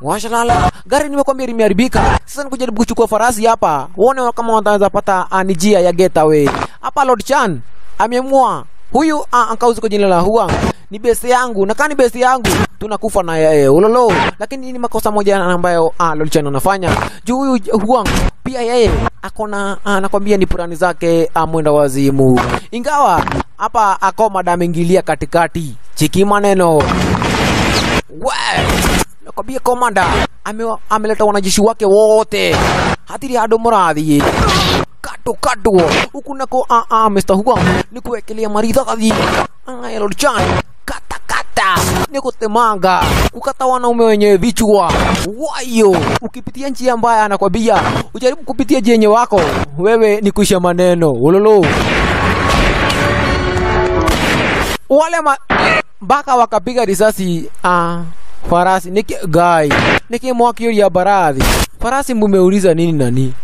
Washalala. Gari nimekwambia limeharibika. Sasa ni kujaribu kuchukua farasi hapa. Uone kama wataweza pata anijia njia ya getaway hapa lord chan ameamua. Huyu ah, ankauzi kwa jina la huang ni besi yangu na kani besi yangu tunakufa na yeye. Ulolo lakini ni makosa moja ambayo ah, lord chan anafanya. Juu huyu huang pia yeye akona anakwambia ni purani zake ah, mwenda wazimu. Ingawa hapa akomada ameingilia katikati. Chiki maneno. We! Nakwambia komanda ame, ameleta wanajeshi wake wote. Hatiri hado murathi katu katu. Huku nako ah, ah, Mr. Huang ni kuwekelea maridhathi. Elchan kata. Kata ni kutemanga kukata wanaume wenye vichwa. Wayo ukipitia njia mbaya anakwambia ujaribu kupitia jenye wako. Wewe ni kuisha maneno. Ulolo wale ma wakapiga risasi ah, farasi niki gai nikimwakioria baradhi farasi mumeuliza nini nani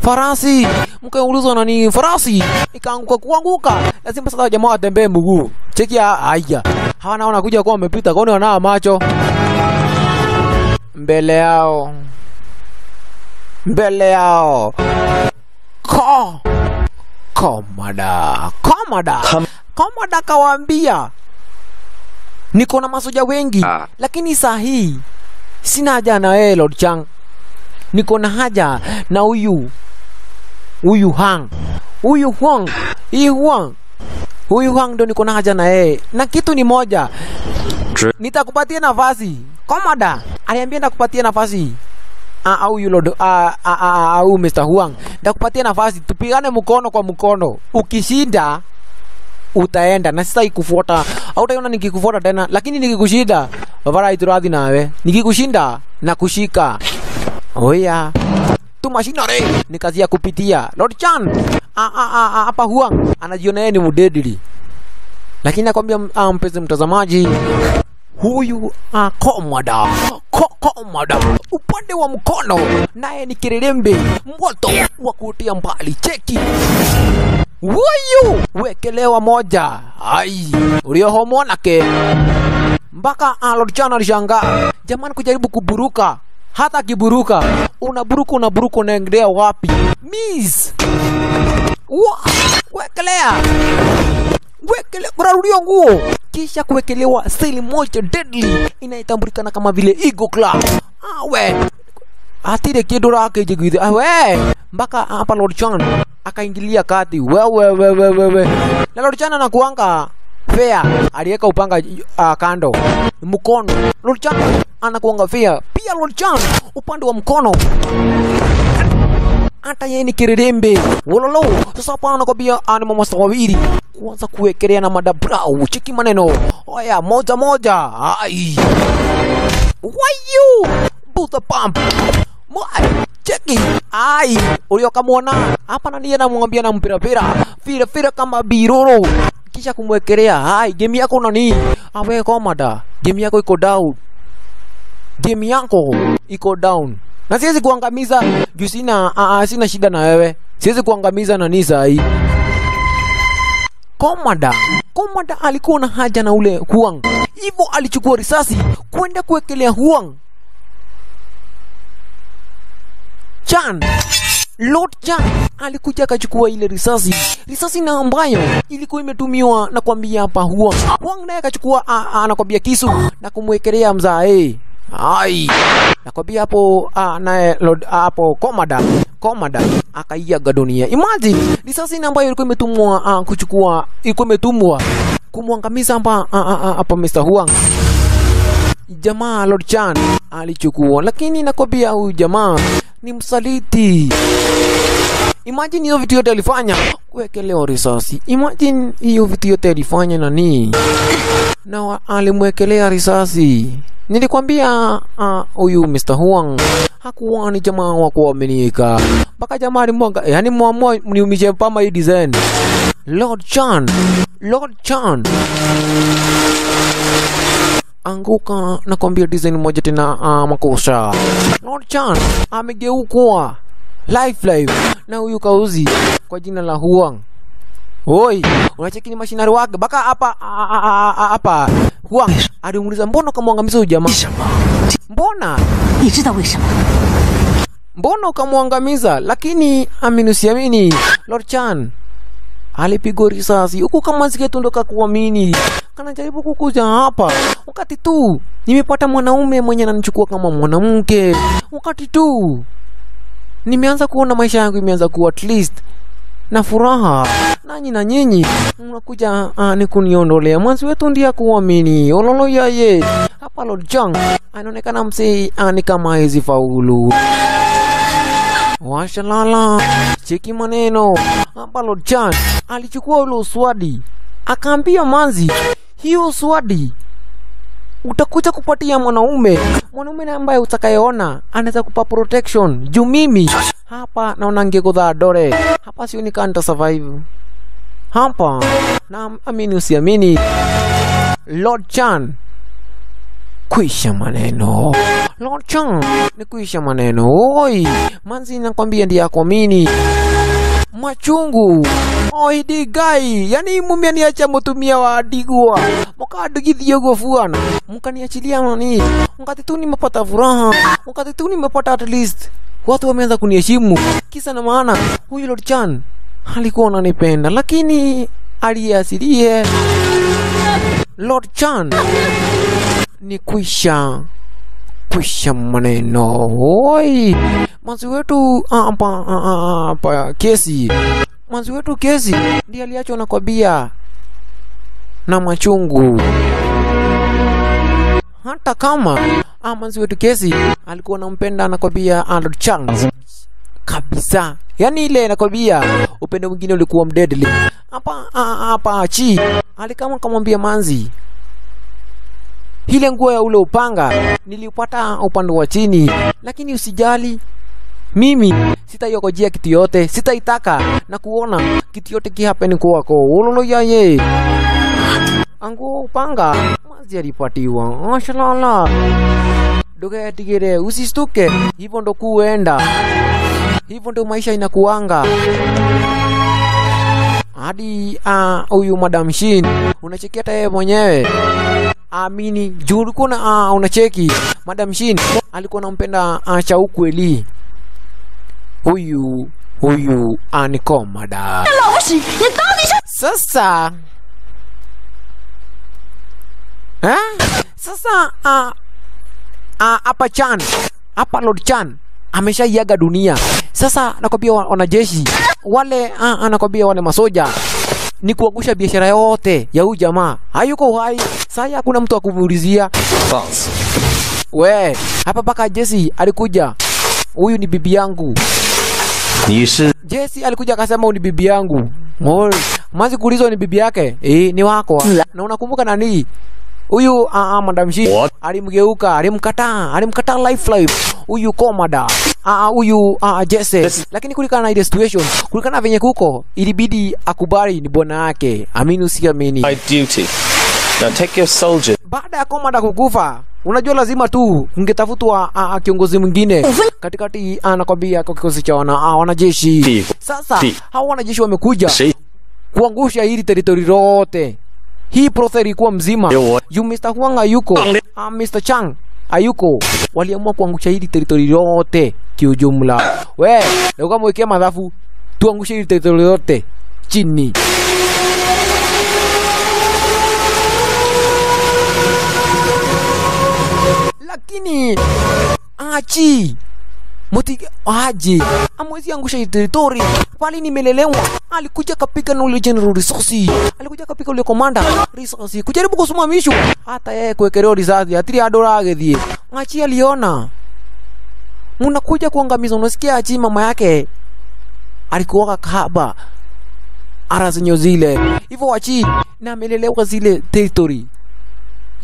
farasi mkaulizwa nani farasi ikaanguka kuanguka. Lazima sasa jamaa watembee mguu. Chekia haya hawa naona kuja kuwa wamepita kwani wanao macho? Mbele yao. Mbele yao. Ko. Komada. Komada. Komada kawaambia niko na masoja wengi Ah. lakini saa hii sina haja na wewe Lord Chang. Niko na haja na huyu huyu hang. Huyu huang. Hii huang huyu Hwang ndo niko na haja na yeye. Na kitu ni moja. Nitakupatia nafasi. Komoda aliambia nitakupatia nafasi. Ah, au yulo ah, ah, ah, au Mr. Huang. Nitakupatia nafasi. Tupigane mkono kwa mkono. Ukishinda utaenda. Na sasa ikufuata hautaiona nikikufuata tena. Lakini nikikushinda bavara ituradhi nawe nikikushinda na kushika oya tumashinare ni kazi ya kupitia. Lord Chan hapa Huang anajiona yeye ni mudedili. Lakini nakwambia ah, mpenzi mtazamaji huyu akomada komada upande wa mkono naye ni kirelembe moto wa kutia mbali. Cheki. Huyu wekelewa moja. Ai ulioho mwanake mpaka alodchana alishangaa. Jamani, kujaribu kuburuka hata akiburuka unaburuka unaburuka unaendelea wapi? Miss! Wekelea! Wekelea wekele mrarudio nguo! Kisha kuwekelewa style moja deadly. Inayotambulikana kama vile ego club awe! We atire kindu rakijigwithe awe! We mpaka hapa Lord Chan akaingilia kati. Wewe wewe wewe na Lord Chan anakuanga fair. Aliweka upanga uh, kando. Mkono. Lord Chan anakuanga fair pia Lord John upande wa mkono. Hata yeye ni kirerembe wololo sasa hapa anakwambia ani mamasta wawili kuanza kuwekelea na madabrau cheki maneno. Haya moja moja. Ai wayu! Buta pump. Mwai, cheki. Ai uliokamwona. Hapa nani anamwambia na mpira pira. Fira fira kama biroro. Kisha kumwekelea. Ai game yako nani awe komada game yako iko down game yako iko down. Na siwezi kuangamiza. Juu sina uh, sina shida na wewe. Siwezi kuangamiza nani sahii komada. Komada alikuwa na haja na ule huang. Hivyo alichukua risasi kwenda kuwekelea huang. Chan. Lord Chan alikuja akachukua ile risasi, risasi na ambayo ilikuwa imetumiwa na kwambia hapa Huang. Huang naye akachukua a- a- anakwambia kisu na kumwekelea mzae. Ai, nakwambia hapo ah, naye Lord ah, hapo Komada Komada akaiaga dunia. Imagine risasi ambayo ilikuwa imetumwa ah, kuchukua ilikuwa imetumwa kumwangamiza hapa ah, ah, ah, Mr. Huang jamaa Lord Chan alichukua, lakini nakwambia huyu jamaa ni msaliti. Imagine hiyo vitu yote alifanya. Kuwekelewa risasi. Imagine hiyo vitu yote alifanya nani na alimwekelea risasi. Nilikwambia ah, huyu uh, Mr. Huang hakuwa ni jamaa wa kuaminika. Mpaka jamaa alimwanga yani mwamua niumishe pama hii design. Lord Chan Lord Chan. Anguka na kwambia design moja tena uh, makosa. Lord Chan amegeukwa. Life life na huyu kauzi kwa jina la Huang. Oi, unacheki ni mashinari wake. Baka hapa hapa. Huang alimuuliza mbona ukamwangamiza huyu jamaa? Mbona? Mbona ukamwangamiza? Lakini amini usiamini, Lord Chan alipigwa risasi Huko kama singetundoka kuamini. Kanajaribu kukuja hapa wakati tu nimepata mwanaume mwenye ananichukua kama mwanamke wakati tu nimeanza kuona maisha yangu imeanza kuwa at least na furaha. Nanyi na nyinyi mnakuja uh, ni kuniondolea mwanzi wetu ndiye kuamini ololo hapa Lord Chang anaonekana msei ani ni kama hizi faulu. Washalala cheki maneno. Hapa Lord Chan alichukua ule uswadi. Akaambia manzi hiyo uswadi utakuja kupatia mwanaume. Mwanaume na ambaye utakayeona anaweza kupa protection. Juu mimi hapa naona ngekudha dore hapa sioni kama nita survive hapa na amini usiamini Lord Chan kuisha maneno. Lord Chan ni kuisha maneno. Oi manzi nakwambia ndiye akuamini machungu oidi gai yani mumianiacha mutumia wa digua mukadugithio guo fuana mukaniachilia nani? Wakati tu nimepata furaha wakati tu nimepata at least watu wameanza kuniheshimu kisa na maana huyu Lord Chan alikuwa ananipenda lakini aliyeasilie Lord Chan ni kuisha kuisha maneno. Oi mazi wetu ah, hapa ah, ah, hapa kesi mwanzi wetu kezi ndiye aliachwa na kwabia na machungu hata kama ah, mwanzi wetu kezi alikuwa nampenda nakwambia Arnold Chang kabisa. Yani ile nakwambia upendo mwingine ulikuwa mdedli hapa ah, hapa chi alikama kamwambia manzi ile nguo ya ule upanga niliupata upande wa chini lakini usijali mimi sitaiokojia kitu yote sitaitaka na kuona kitu yote kihapeni kwako. Ulolo yaye anguo upanga. Mazi alipatiwa. Ashalala dogetigire usistuke. Hivyo ndo kuenda. Hivyo ndo maisha inakuanga. Hadi ah, huyu uh, madam Shin unachekia hata mwenyewe. Amini juu ulikuwa uh, unacheki. Madam Shin alikuwa nampenda uh, cha ukweli huyu huyu ah, anikomada sasa? Eh? sasa ah, ah, hapa chan hapa lord chan ameshaiaga dunia. Sasa anakwambia wanajeshi wale uh, anakwambia wale masoja ni kuangusha biashara yote ya huyu jamaa. Hayuko uhai saya, hakuna mtu akumuulizia we hapa mpaka jesi alikuja. Huyu ni bibi yangu. 你是 Jesse alikuja akasema ni bibi yangu. Mwanzi kuulizwa ni bibi yake. Eh, ni wako. Na unakumbuka nani? Huyu a a Madam Shi alimgeuka, alimkataa, alimkataa life life. Huyu komada. Ah, ah, huyu ah, Jesse. Lakini kulikana na ile situation, kulikana na venye kuko, ilibidi akubali ni bwana yake. Amini usiamini. my duty. Now take your soldier. Baada ya komanda kukufa, unajua lazima tu ungetafutwa ah, ah, kiongozi mwingine katikati, anakwambia kwa kikosi cha wana, ah, wanajeshi. Sasa hao wanajeshi wamekuja kuangusha hili teritori lote. Hii process ilikuwa mzima. You Mr. Huang ayuko, ah, Mr. Chang ayuko, waliamua kuangusha hili teritori lote kiujumla. We, leo kama wekea madhafu tuangushe hili teritori lote chini. Lakini achi Moti aje amwezi angusha hii teritori pali nimelelewa. Alikuja kapiga na ule general resource, alikuja kapiga ule komanda resource. Kujaribu kusimamishwa, hata yeye kuwekelea risasi atiri adora agethie. Achi aliona. Munakuja kuangamiza, unasikia achi mama yake? Alikuwa kahaba. Ara zenye zile. Hivyo wachi na amelelewa zile territory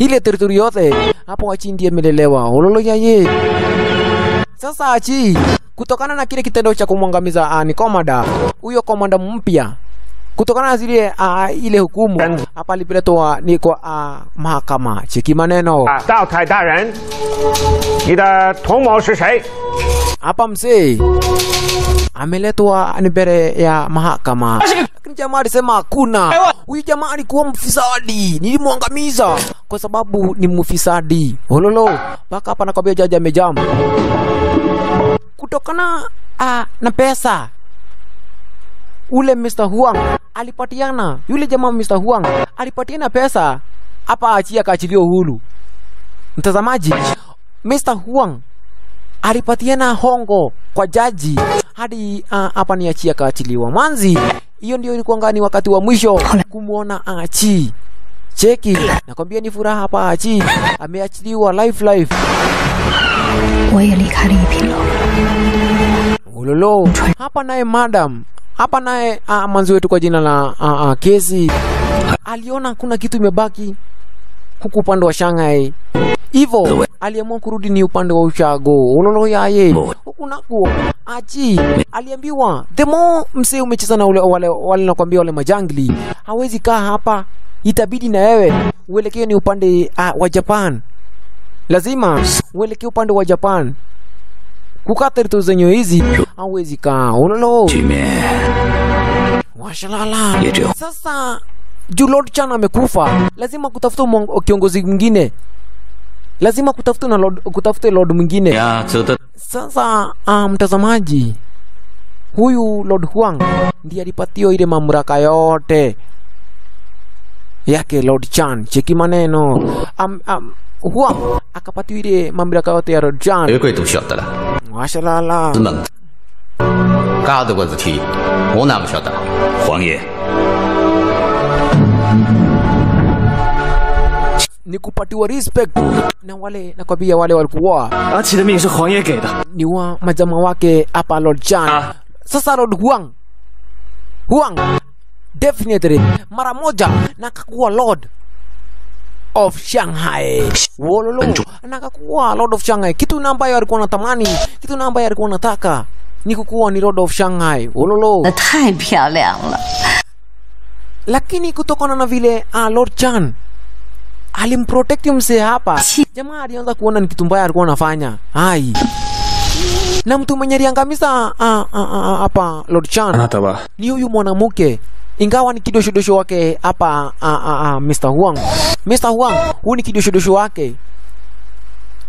ile territory yote. Hapo Achi ndiye melelewa ololonya ye. Sasa Achi, kutokana na kile kitendo cha kumwangamiza uh, ni komanda. Huyo komanda mpya. Kutokana na zile uh, ile hukumu hapa alipeletwa ni kwa uh, mahakama. Cheki maneno. Hapa, mzee ameletwa ni mbele ya mahakama jamaa alisema hakuna huyu jamaa alikuwa mfisadi nilimwangamiza kwa sababu ni mfisadi ololo mpaka hapa nakwambia jaji amejama kutokana uh, na pesa ule Mr. Huang alipatiana yule jamaa Mr. Huang alipatiana pesa hapa achia akaachiliwa uhuru mtazamaji Mr. Huang alipatiana hongo kwa jaji hadi hapa hapa ni achia akaachiliwa. Mwanzi hiyo ndio ilikuwa ngani wakati wa mwisho kumwona Achi. Cheki, nakwambia ni furaha hapa Achi. Ameachiliwa life life. Ulolo. Hapa naye madam, hapa naye ah, manzi wetu kwa jina la ah, ah, kesi aliona kuna kitu imebaki huku upande wa Shanghai hivyo aliamua kurudi ni upande wa Ushago. Ulolo yaye huku nako Achi aliambiwa the more msee umecheza na ule, wale, wale nakwambia wale majangli hawezi kaa hapa, itabidi na wewe uelekee ni upande uh, wa Japan, lazima uelekee upande wa Japan. Kukaa territory zenye hizi hawezi kaa. 面 washalala. Sasa juu Lord Chan amekufa, lazima kutafuta kiongozi mwingine, lazima kutafuta na Lord, kutafuta Lord mwingine. 呀，走的 Sasa uh, mtazamaji, huyu Lord Huang ndiye alipatiwa ile mamlaka yote yake Lord Chan. Cheki maneno um, um, Huang akapatiwa ile mamlaka yote ya Lord 别 Chan. 贵都晓得了， Washalala. 是猛的。嘎子个子题，我哪不晓得？ 黄爷， ni kupatiwa respect na wale nakwambia wale walikuwa 阿奇的命是黄爷给的。 ni wa majama wake hapa Lord Chan. Sasa Lord Huang Huang definitely mara moja na akakuwa Lord of Shanghai. Wololo na akakuwa Lord of Shanghai, kitu na ambayo alikuwa anatamani, kitu na ambayo alikuwa anataka ni kukuwa ni Lord of Shanghai. Wololo 那太漂亮了。 lakini kutokana na vile uh, Lord Chan alimprotect mzee hapa. Jamaa alianza kuona ni kitu mbaya alikuwa anafanya. Hai. Na mtu mwenye aliangamiza ah, ah, ah, hapa Lord Chan. Anataba. ni huyu mwanamke, ingawa ni kidoshodosho wake hapa Mr Huang. Mr Huang huyu ni kidoshodosho wake.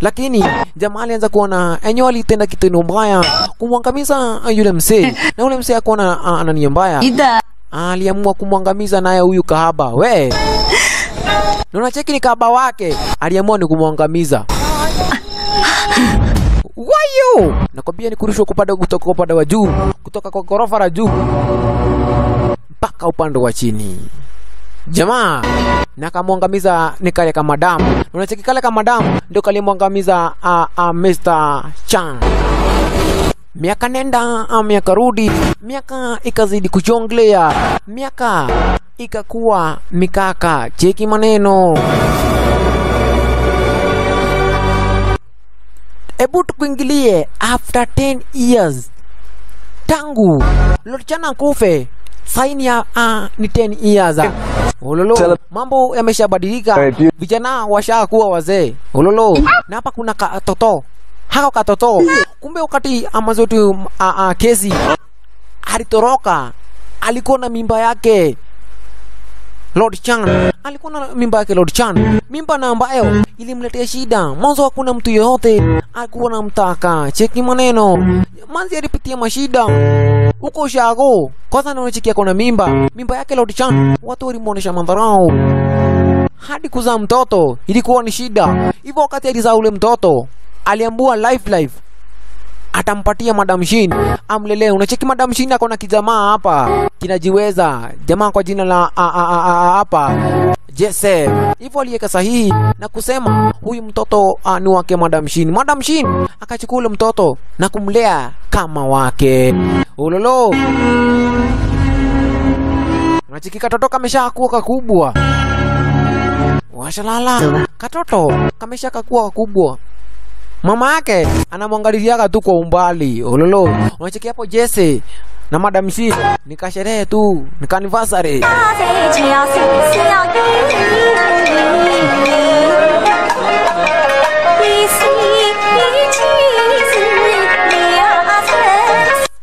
Lakini jamaa alianza kuona enyewe alitenda kitu ni mbaya. Kumwangamiza yule msee, na yule msee akaona anania mbaya, aliamua kumwangamiza naye huyu kahaba. We na cheki ni kaba wake aliamua ni kumwangamiza wayo nakwambia ni kurushwa kupanda kutoka upande wa juu kutoka kwa ghorofa la juu mpaka upande wa chini. Jamaa na kamwangamiza ni kale kama damu. Unacheki kale kama damu ndio kalimwangamiza uh, uh, Mr. Chang. Miaka nenda miaka rudi miaka ikazidi kujonglea miaka ikakuwa mikaka. Cheki maneno. Hebu tukuingilie after 10 years. Tangu Lord Chana kufe saini ya uh, ni 10 years. Ololo, mambo yameshabadilika, vijana washakuwa wazee. Ololo, na hapa kuna katoto hako katoto. Kumbe wakati amazotu uh, uh, kesi alitoroka, alikuwa na mimba yake Lord Chan. Alikuwa na mimba yake Lord Chan, mimba na ambayo ilimletea shida. Mwanzo hakuna mtu yeyote. Alikuwa namtaka. Cheki maneno, manzi alipitia mashida. Huko Shago. Kwanza naonechikia kona mimba, mimba yake Lord Chan, watu walimuonesha madharau. Hadi kuzaa mtoto. Ilikuwa ni shida. Hivyo wakati alizaa ule mtoto aliambua life life atampatia Madam Shin amlelee. Unacheki Madam Shin ako na kijamaa hapa kinajiweza, jamaa kwa jina la hapa Jesse. Hivyo aliweka sahihi na kusema huyu mtoto uh, ni wake Madam Shin. Madam Shin akachukua ule mtoto na kumlea kama wake. Ulolo. Unachiki katoto kamesha kameshakuwa kakubwa. Washalala. Katoto kamesha kakua kakubwa. Mama yake anamwangaliziaga tu kwa umbali. Ololo, Unachiki hapo Jesse na Madam si ni kasherehe tu, ni anniversary.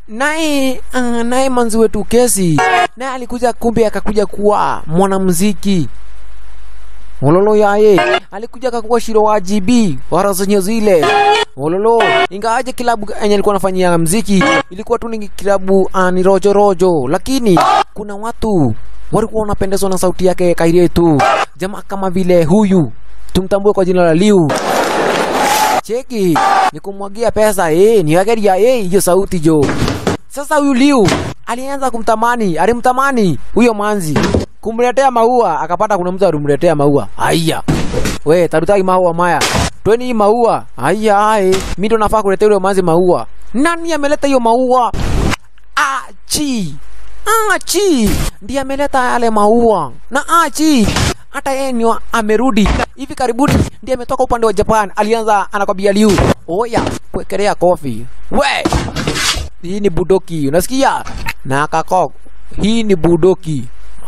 naye uh, naye manzi wetu kesi naye alikuja kumbe akakuja kuwa mwanamziki Ololo yaye alikuja kakuwa shiro wa GB warazo zile. Ololo ingawaje kilabu enye alikuwa anafanyia mziki? Ilikuwa tu ni kilabu ani rojo rojo, lakini kuna watu walikuwa wanapendezwa na sauti yake Kairie tu, jamaa kama vile huyu tumtambue kwa jina la Liu. Cheki nikumwagia pesa eh, ni ageria eh, hiyo sauti jo. Sasa huyu Liu alianza kumtamani, alimtamani huyo manzi kumletea maua, akapata kuna mtu alimletea maua. Haya, we tarutaki maua maya tweni maua. Haya, ae, mi ndo nafaa kuletea yule manzi maua. Nani ameleta hiyo maua? Achi Achi ndiye ameleta yale maua na Achi hata yeye ni amerudi hivi karibuni, ndiye ametoka upande wa Japan. Alianza anakwambia Liu, oya kuekelea kofi we, hii ni budoki, unasikia? Na kakok, hii ni budoki.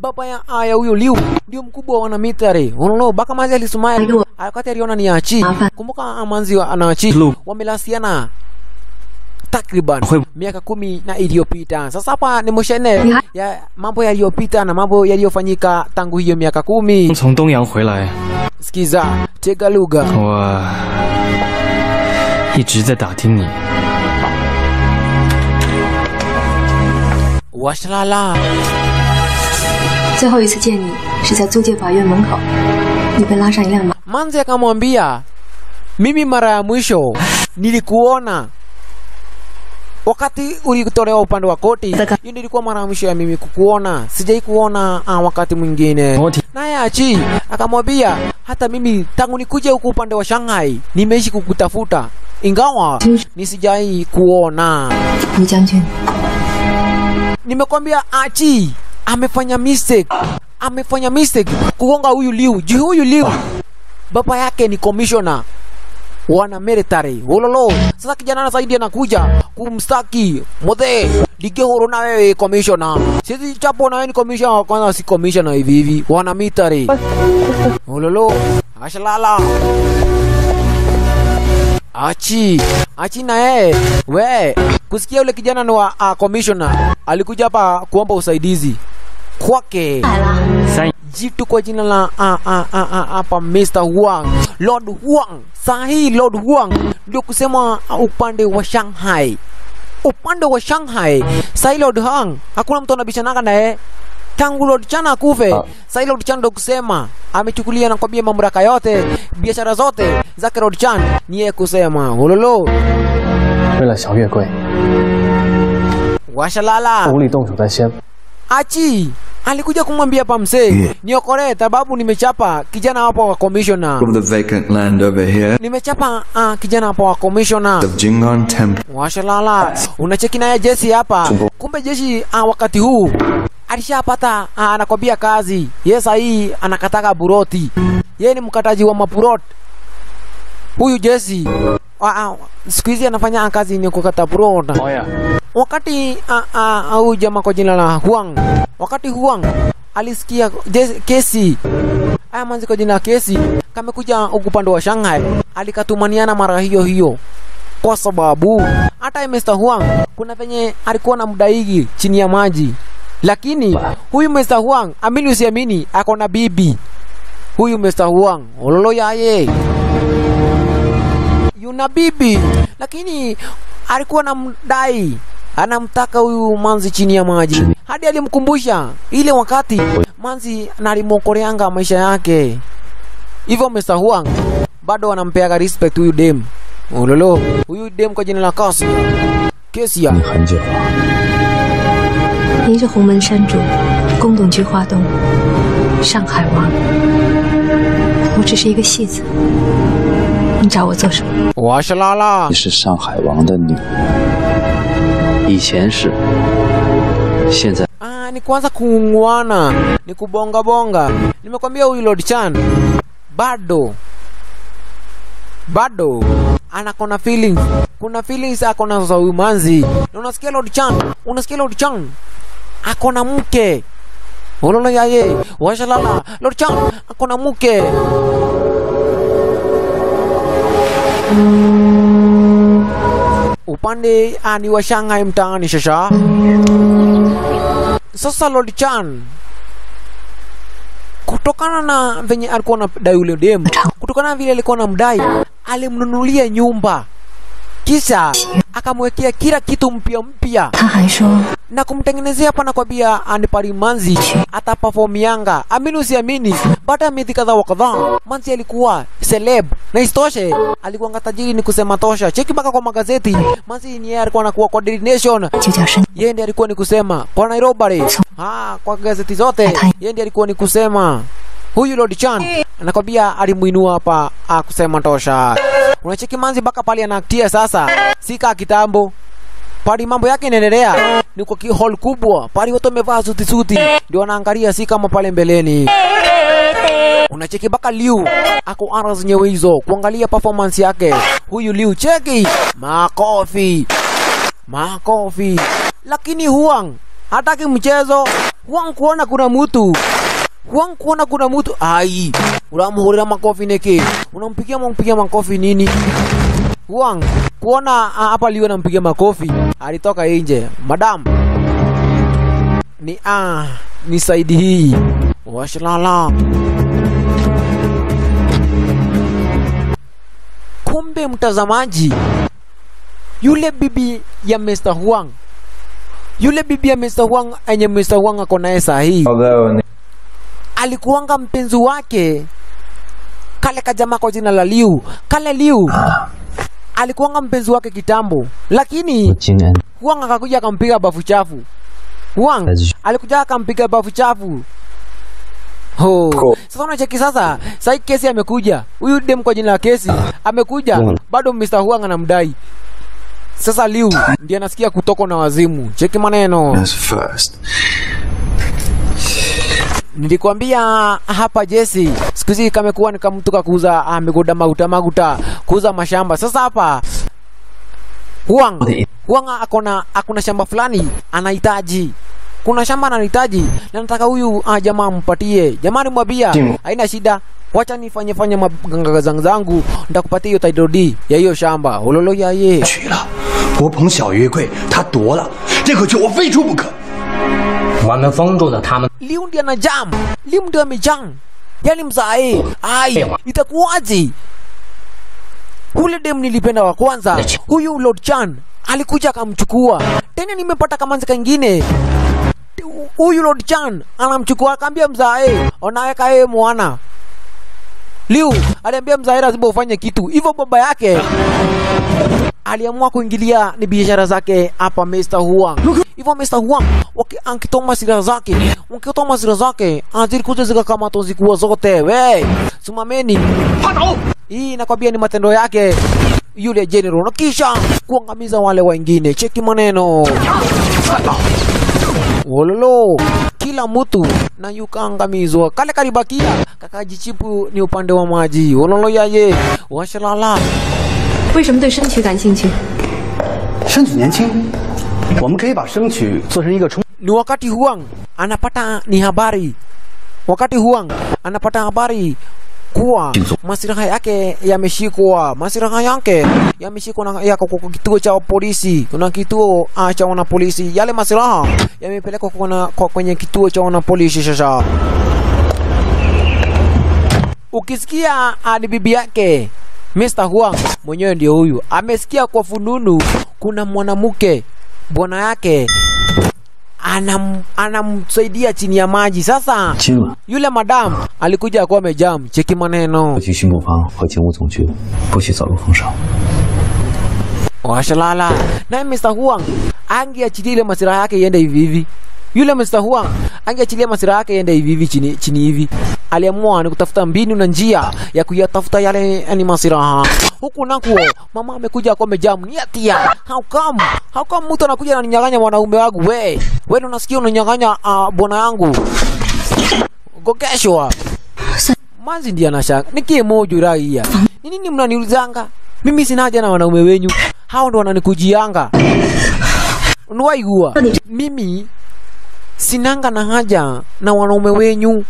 baba ya aya huyo liu ndio mkubwa wa wana military unaona baka manzi alisumaya wakati aliona ni achi kumbuka amanzi ana achi wamelasiana takriban miaka kumi na iliyopita. Sasa hapa ni moshene ya mambo yaliyopita na mambo yaliyofanyika tangu hiyo miaka kumi. 从东洋回来， Sikiza, tega lugha. 我一直在打听你。 Washalala. 最后一次见你是在租界法院门口，你被拉上一辆马。 Manzi akamwambia mimi mara ya mwisho nilikuona wakati ulitolewa upande wa koti. Hiyo nilikuwa mara ya mwisho ya mimi kukuona, sijai kuona ah, wakati mwingine. Naye Achi akamwambia hata mimi tangu nikuje huku upande wa Shanghai nimeishi kukutafuta, ingawa nisijai kuona. 于将军， Nimekwambia Achi amefanya mistake, amefanya mistake. Kugonga huyu Liu. Juu huyu Liu baba yake ni commissioner wana military. Ololo. Sasa kijana na zaidi anakuja kumstaki. Mothe ligehoro na wewe commissioner, sisi chapo na wewe ni commissioner, kwanza si commissioner hivi hivi, wana military. Ololo, Ashalala Achi. Achi na yeye we kusikia ule kijana ni wa uh, commissioner. Alikuja hapa kuomba usaidizi kwake jitu kwa jina la hapa Mr. Huang Lord Huang Saa hii Lord Huang ndio kusema upande wa Shanghai, upande wa Shanghai saa hii Lord Huang hakuna mtu anabishanaka naye tangu Lord Chan akufe. Ah. Sasa Lord Chan ndio kusema amechukulia na kwambia mamlaka yote, biashara zote zake Lord Chan ni yeye kusema hololo wala Xiao Yue Gui. Washalala. Achi alikuja kumwambia pa mzee yeah. niokolee, sababu nimechapa kijana hapo wa commissioner, From the vacant land over here nimechapa uh, kijana hapo wa commissioner. of Jingon Temple. Washalala, unacheki naye jeshi hapa. Kumbe jeshi uh, wakati huu alishapata uh, anakwambia kazi ye sahii anakataka buroti, ye ni mkataji wa mapurot huyu jeshi uh, uh, siku hizi anafanya kazi ni kukata buroti oh, ah, ah, au jamaa kwa jina la Huang, wakati Huang alisikia kesi aya manzi kwa jina la kesi kamekuja upande wa Shanghai, alikatumaniana mara hiyo hiyo kwa sababu hata Mr. Huang kuna venye alikuwa na mdaigi chini ya maji, lakini huyu Mr. Huang, amini usiamini, ako na bibi huyu Mr. Huang ololo yaye yuna bibi, lakini alikuwa na mdai anamtaka huyu manzi chini ya maji, hadi alimkumbusha ile wakati manzi nalimwokoleanga maisha yake. Hivyo Mr. Huang bado wanampeaga respect huyu dem ololo, huyu dem kwa jina la Kasi Kesia. 很久了，您是洪门山主，宫董局花东，上海王。我只是一个戏子，你找我做什么？washa lala 你是上海王的女儿，以前是，现在 Ah, ni kuanza kuungwana, ni kubonga bonga. Nimekwambia huyu Lord Chan bado bado anakona feelings, kuna feelings akona za huyu manzi. Na unasikia Lord Chan, unasikia Lord Chan akona mke Ololo yaye washalala Lord Chan akona mke upande ani wa Shanghai mtaani shasha. Sasa Lord Chan kutokana na venye alikuwa na dai ule demu, kutokana na vile alikuwa na mdai, alimnunulia nyumba kisha akamwekea kila kitu mpya mpya. Na kumtengenezea pana kwa bia anipari manzi ata perform yanga. Amini usiamini. Baada ya miezi kadhaa wa kadhaa, Manzi alikuwa celeb. Na istoshe alikuwa tajiri, ni kusema tosha. Cheki mpaka kwa magazeti, Manzi ni yeye alikuwa anakuwa kwa Daily Nation yeye ndiye alikuwa ni kusema kwa Nairobi, ah, kwa gazeti zote, yeye ndiye alikuwa ni kusema. Huyu Lord Chan. Anakwambia alimuinua hapa, akusema tosha unacheki manzi mpaka pale anaaktia sasa. Sika kitambo. Pali mambo yake inaendelea. Ni kwa hall kubwa. Pali watu wamevaa suti suti. Ndio wanaangalia si kama pale mbeleni. Unacheki mpaka Liu. Ako ara zenyewe hizo. Kuangalia performance yake. Huyu Liu cheki. Makofi. Makofi. Lakini Huang hataki mchezo. Huang kuona kuna mtu Huang kuona kuna mtu ai unamhurira makofi neke unampigia mpigia makofi nini Huang kuona hapa liwe nampigia makofi alitoka nje madam ni ah ni saidi hii washalala kumbe mtazamaji yule bibi ya Mr. Huang yule bibi ya Mr. Huang enye Mr. Huang ako naye hii alikuanga mpenzi wake kale kajamaa kwa jina la Liu kale Liu ah. alikuanga mpenzi wake kitambo lakini 金恩 Huang akakuja akampiga bafu chafu. Huang alikuja akampiga bafu chafu. Ho. Sasa unacheki sasa, sasa hii kesi amekuja. Huyu dem kwa jina la kesi amekuja, bado Mr. Huang anamdai. Sasa Liu ndiye anasikia kutoko na wazimu. Cheki maneno. That's first. Nilikwambia hapa Jesse, siku hizi kamekuwa ni kama mtu kakuuza ah, migunda maguta maguta, kuuza mashamba. Sasa hapa Huang Huang akona akona shamba fulani anahitaji kuna shamba anahitaji na nataka huyu uh, jamaa ampatie. Jamaa alimwambia haina shida, wacha nifanye fanye maganga zangu zangu, nitakupatia hiyo title deed ya hiyo shamba. Ololo ya ye 娶了，我捧小月桂，他夺了，这可救我非出不可。 Wamefungwa na tama. Wa kwanza, Chan akamchukua. Tena nimepata kamanzi kengine. Huyu Lord Chan anamchukua akaambia mzae, onaweka yeye mwana. Liu aliambia mzae lazima ufanye kitu. Hivyo baba yake aliamua kuingilia ni biashara zake hapa Mr. Huang. Hivyo Mr. Huang waki- akitoa masira zake, wakitoa masira zake zilikuja zikakamata zikuwa zote. We simameni, hii nakwambia ni matendo yake yule general, na kisha kuangamiza wale wengine. Cheki maneno wololo kila mtu na yukaangamizwa kale kalibakia kakajichipu ni upande wa maji wololo yaye washalala 为什么对生曲感兴趣？ 生曲年轻，我们可以把生曲做成一个冲。 ni wakati huang anapata ni habari wakati huang anapata habari kuwa masiraha yake yameshikwa, masiraha yake yameshikwa na yako kwa kituo cha polisi. Kuna kituo ah, cha wana polisi, yale masiraha yamepelekwa kwa, kwa kwenye kituo cha wana polisi. Sasa ukisikia ah, ni bibi yake Mr. Huang mwenyewe ndio huyu, amesikia kwa fununu kuna mwanamke bwana yake anam, anamsaidia chini ya maji. Sasa Chima. yule madam alikuja akuwa amejam, cheki maneno washalala, naye Mr. Huang angeachilia ile masiraha yake iende hivi hivi. Yule Mr. Huang angeachilia masira yake yende hivi hivi chini, chini hivi. Aliamua ni kutafuta mbinu na njia ya kuyatafuta yale yani masiraha. Huku nako mama amekuja kwa mejam ni atia. How come? How come mtu anakuja na ninyang'anya mwanaume wangu? We, wewe unasikia unanyang'anya uh, bwana yangu. Gokeshwa. Manzi ndiye anashanga. Nikie mojo raia. Ni nini mnaniulizanga? Mimi sina haja na wanaume wenyu. Hao ndo wananikujianga. Unwaigua. Mimi sinanga na haja na wanaume wenyu.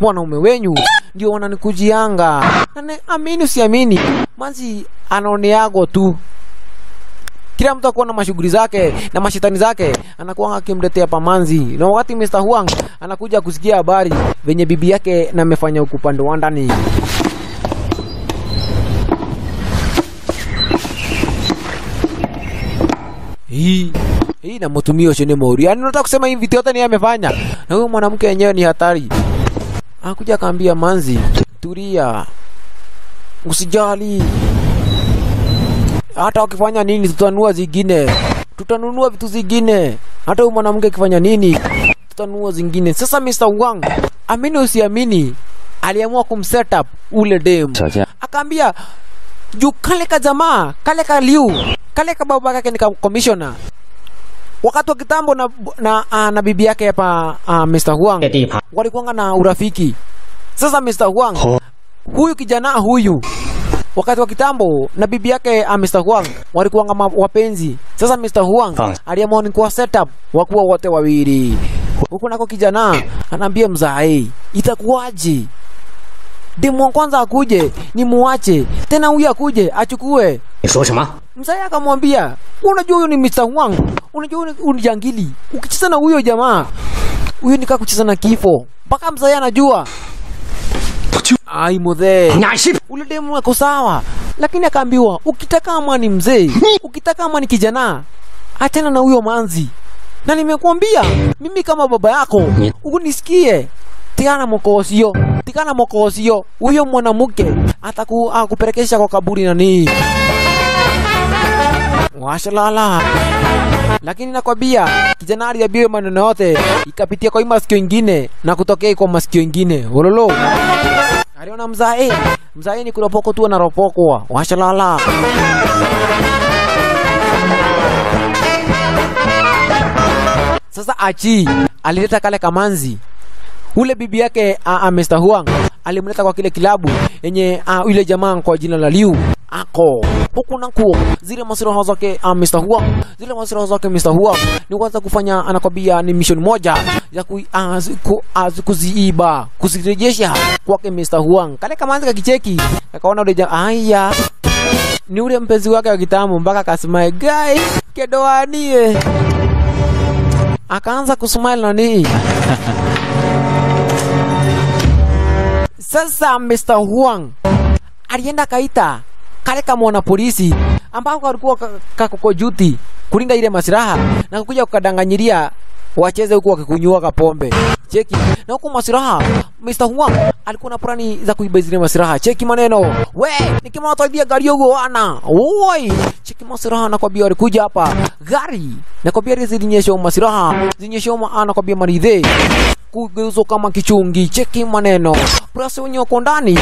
Wanaume wenyu ndio wananikujianga. Na amini usiamini, manzi anaoneago tu. Kila mtu akuwa na mashughuli zake na mashitani zake anakuwa akimletea pamanzi, na wakati Mr. Huang anakuja kusikia habari venye bibi yake na amefanya upande wa ndani. hii hii na namtumia ni mauri yani unataka kusema hivi yote ni amefanya? Na huyo mwanamke yenyewe ni hatari. Akuja akaambia manzi tulia. Usijali. Hata wakifanya nini tutanunua zingine. Tutanunua vitu zingine. Hata huyu mwanamke akifanya nini tutanunua zingine. Sasa Mr. Wang amini usiamini aliamua kumset up ule dem akaambia juu kale ka jamaa kale ka liu kale ka baba yake ni commissioner wakati wa kitambo na, na, na, na bibi yake hapa uh, Mr. Huang walikuwa na urafiki. Sasa Mr. Huang huyu kijana huyu wakati wa kitambo na bibi yake uh, Mr. Huang walikuwa wapenzi. Sasa Mr. Huang aliamua ni kuwa setup wakuwa wote wawili. Huku nako kijana anaambia mzae, itakuwaje? dimwa kwanza akuje nimuache tena huyu akuje achukue. Msai akamwambia unajua huyo ni Mr. Wang unajua huyu ni jangili. Ukicheza na huyo jamaa huyu nikaa kucheza na kifo. Mpaka msai anajua. Ai mudhee ule demu ako sawa. Lakini akaambiwa ukitaka ama ni mzee. Ukitaka ama ni kijana achana na huyo manzi. Na nimekuambia mimi kama baba yako ukunisikie tiana mokosio tikana mokosio. Huyo mwanamke ataku akupelekesha kwa kaburi nani? washalala lakini nakwambia kijana aliambiwa maneno yote. Ikapitia kwa masikio ingine na kutokea kwa masikio ingine. Ololo aliona mzae. Mzae ni kuropoko tu anaropokwa. Washalala sasa achi alileta kale kamanzi ule bibi yake uh, Mr. Huang alimleta kwa kile kilabu yenye uh, ile jamaa kwa jina la Liu ako huku nakuo zile masiraha zake uh, Mr. Huang zile masiraha zake Mr. Huang ni kwanza kufanya anakwambia ni mission moja ya ku, uh, ku, uh, zi- kuziiba kuzirejesha kwake Mr. Huang kale kamanzi kakicheki akaona ule jamaa aya ni ule mpenzi wake wa kitambo mpaka akasema gai kedoanie akaanza kusmile nani sasa Mr. Huang alienda kaita kale kamwana polisi ambao kalikuwa kakoko juti kulinda ile masiraha na kukuja kukadanganyiria wacheze huku wakikunyua kapombe cheki na huku masiraha Mr. Huang alikuwa na plani za kuiba zile masiraha cheki maneno we nikimwataidia gari yogo wana oi cheki masiraha nakwambia walikuja hapa gari nakwambia kwambia zilinyesha masiraha zinyesha ana kwambia maridhe kugeuzwa kama kichungi. Cheki maneno. Plus wenye wako ndani.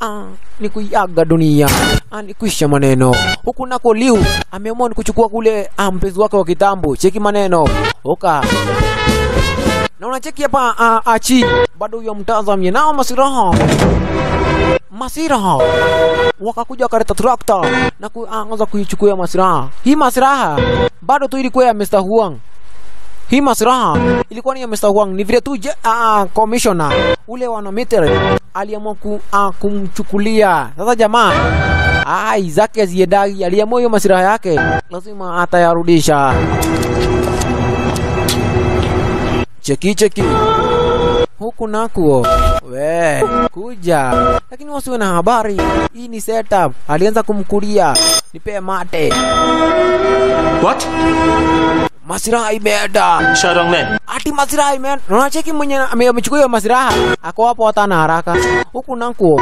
Ah, ni kuiaga dunia. Ah, ni kuisha maneno. Huku nako liu ameamua ni kuchukua kule ah, mpenzi wake wa kitambo. Cheki maneno. Oka. Na unacheki hapa ah, achi? Bado huyo mtazamye nao masiraha. Masiraha. Wakakuja wakaleta trakta na kuanza kuichukua masiraha. Hii masiraha bado tu ilikuwa ya Mr. Huang hii masiraha ilikuwa ni ya Mr. Huang. Ni vile tu je- ah, commissioner ule wana Mitre aliamua ku, ah, kumchukulia. Sasa jamaa ai zake ziendagi, aliamua hiyo masiraha yake lazima atayarudisha. Cheki cheki huku nakuo we kuja, lakini wasiwe na habari. Hii ni setup. Alianza kumkulia nipe mate. What? Masiraha imeenda Sha Donglen. ati masiraha imeenda. naona cheki mwenye amechukua hiyo masiraha ako hapo, hata na haraka huku nakuo.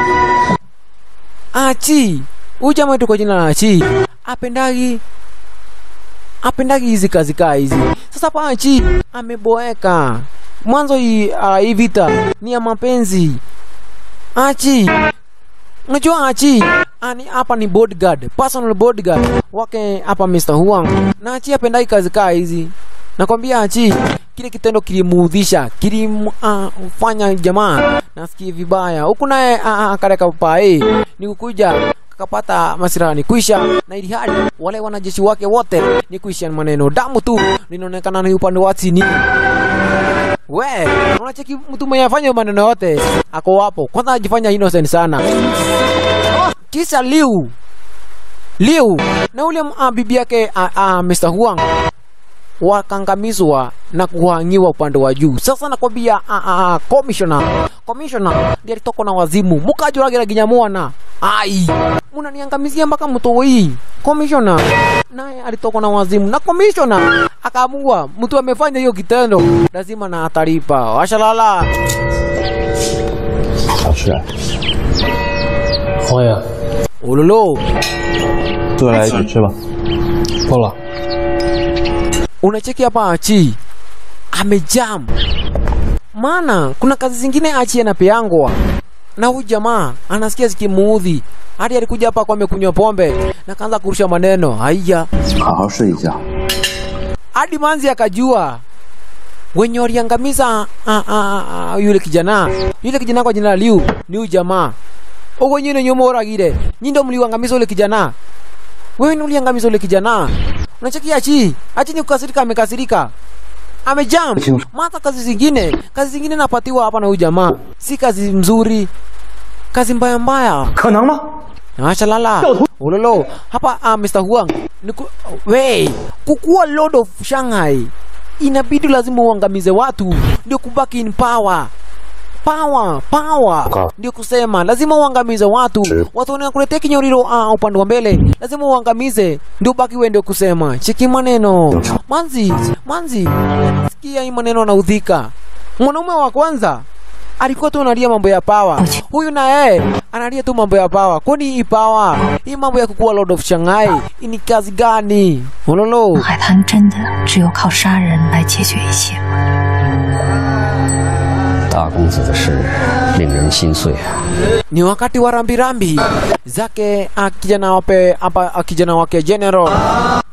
Achi uja mwetu kwa jina la Achi apendagi apendagi hizi kazi kaa hizi. Sasa pa Achi ameboeka. Mwanzo hii uh, hii vita ni ya mapenzi. Achi unajua Achi ani hapa ni bodyguard, personal bodyguard wake hapa Mr. Huang, na Achi apendai kazi kaa hizi. Nakwambia Achi kile kitendo kilimuudhisha, kilimfanya uh, jamaa nasikie vibaya. Huku naye uh, akareka pae ni kukuja kakapata masiraha ni kuisha, na ili hali wale wanajeshi wake wote ni kuisha maneno, damu tu linaonekana ni upande wa chini. We, unacheki mtu mwenye afanya maneno yote ako hapo, kwanza ajifanya innocent sana, kisa Liu. Liu na ule uh, bibi yake uh, uh, Mr. Huang wakangamizwa na kuhangiwa upande wa juu. Sasa nakwambia uh, uh, commissioner commissioner ndiye alitoka na wazimu mukajuragira ginya mwana ai munaniangamizia mpaka mtoi commissioner naye alitoka na wazimu na commissioner akaamua mtu amefanya hiyo kitendo lazima na atalipa washalala 老师，黄爷， ulolo 坐下来一起吃吧。不了， unacheki hapa achi? Amejam. Maana kuna kazi zingine achi anapeangwa. Na huyu jamaa anasikia zikimuudhi. Hadi alikuja hapa kwa amekunywa pombe. Na kaanza kurusha maneno. Haiya. Hadi manzi akajua. Wenye waliangamiza yule kijana. Yule kijana kwa jina la Liu. Ni huyu jamaa. Ogwo nyine nyumoragire nyindo mliwangamiza yule kijana. Wewe ni uliangamiza yule kijana unachekia achi? Achi ni kukasirika, amekasirika. Amejam. Mata kazi zingine, kazi zingine napatiwa hapa na huyu jamaa. Si kazi mzuri, kazi mbaya mbaya. Kanama Mashalala ulolo hapa ah, uh, Mr. Huang. Niku, we kukua Lord of Shanghai inabidi lazima uangamize watu ndio kubaki in power Power, power. Ndio kusema lazima uangamize watu. Watu wanakuletea kinyoriro uh, upande wa mbele. Lazima uangamize ndio baki wewe ndio kusema. Cheki maneno. Manzi, manzi. Sikia hii maneno anaudhika. Mwanaume wa kwanza alikuwa tu analia mambo ya power. Huyu na yeye analia tu mambo ya power. Kwani hii power, hii mambo ya kukuwa Lord of Shanghai, hii ni kazi gani? Ololo. 海滩真的只有靠杀人来解决一切吗？ 大公子的事令人心碎啊！ Ni wakati wa rambirambi zake ah, kijana wape hapa ah, kijana wake General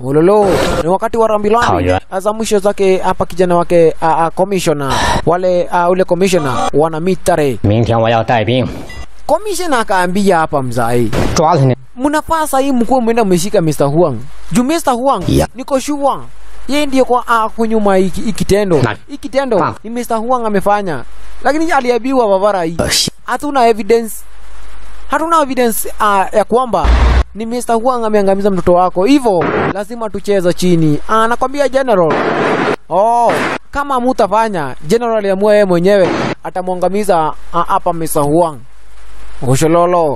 Ololo. Ni wakati wa rambirambi Haya. ah, za mwisho zake hapa kijana wake ah, ah, commissioner wale ah, ule commissioner wana mitare 明天我要带兵 Komishna akaambia hapa mzai mnafaa sahii mkuu mwenda mmeshika Mr. Huang juu Mr. Huang yeah. niko shua yeye ndiye kwa a kunyuma iki, ikitendo ikitendo ni Mr. Huang amefanya, lakini aliabiwa babara hii, oh, hatuna evidence hatuna evidence uh, ya kwamba ni Mr. Huang ameangamiza mtoto wako, hivyo lazima tucheza chini. Ah, Anakwambia general, oh, kama mutafanya, general aliamua yeye mwenyewe atamwangamiza ah, hapa uh, Mr. Huang. Ushulolo.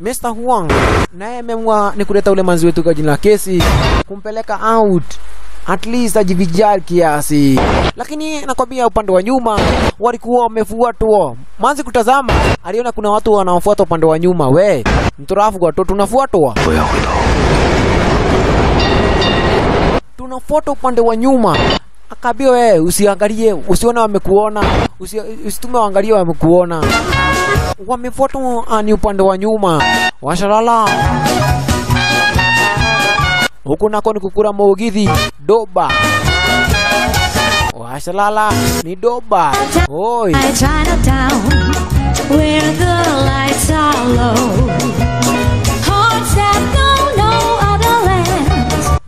Mr. Huang naye ameamua ni kuleta ule manzi wetu kwa jina la kesi kumpeleka out at least ajivijali kiasi, lakini nakwambia, upande wa nyuma walikuwa wamefuatwa. Manzi kutazama, aliona kuna watu wanaofuata upande wa nyuma. We mtorafu, watoto tunafuatwa, tunafuata upande wa nyuma Akaambia wewe usiangalie, usione wamekuona, usitume waangalie wamekuona. wamefuata ani ni upande wa nyuma, washalala. Huku nako ni kukura mugithi doba. Washalala ni doba. Oi. Chinatown.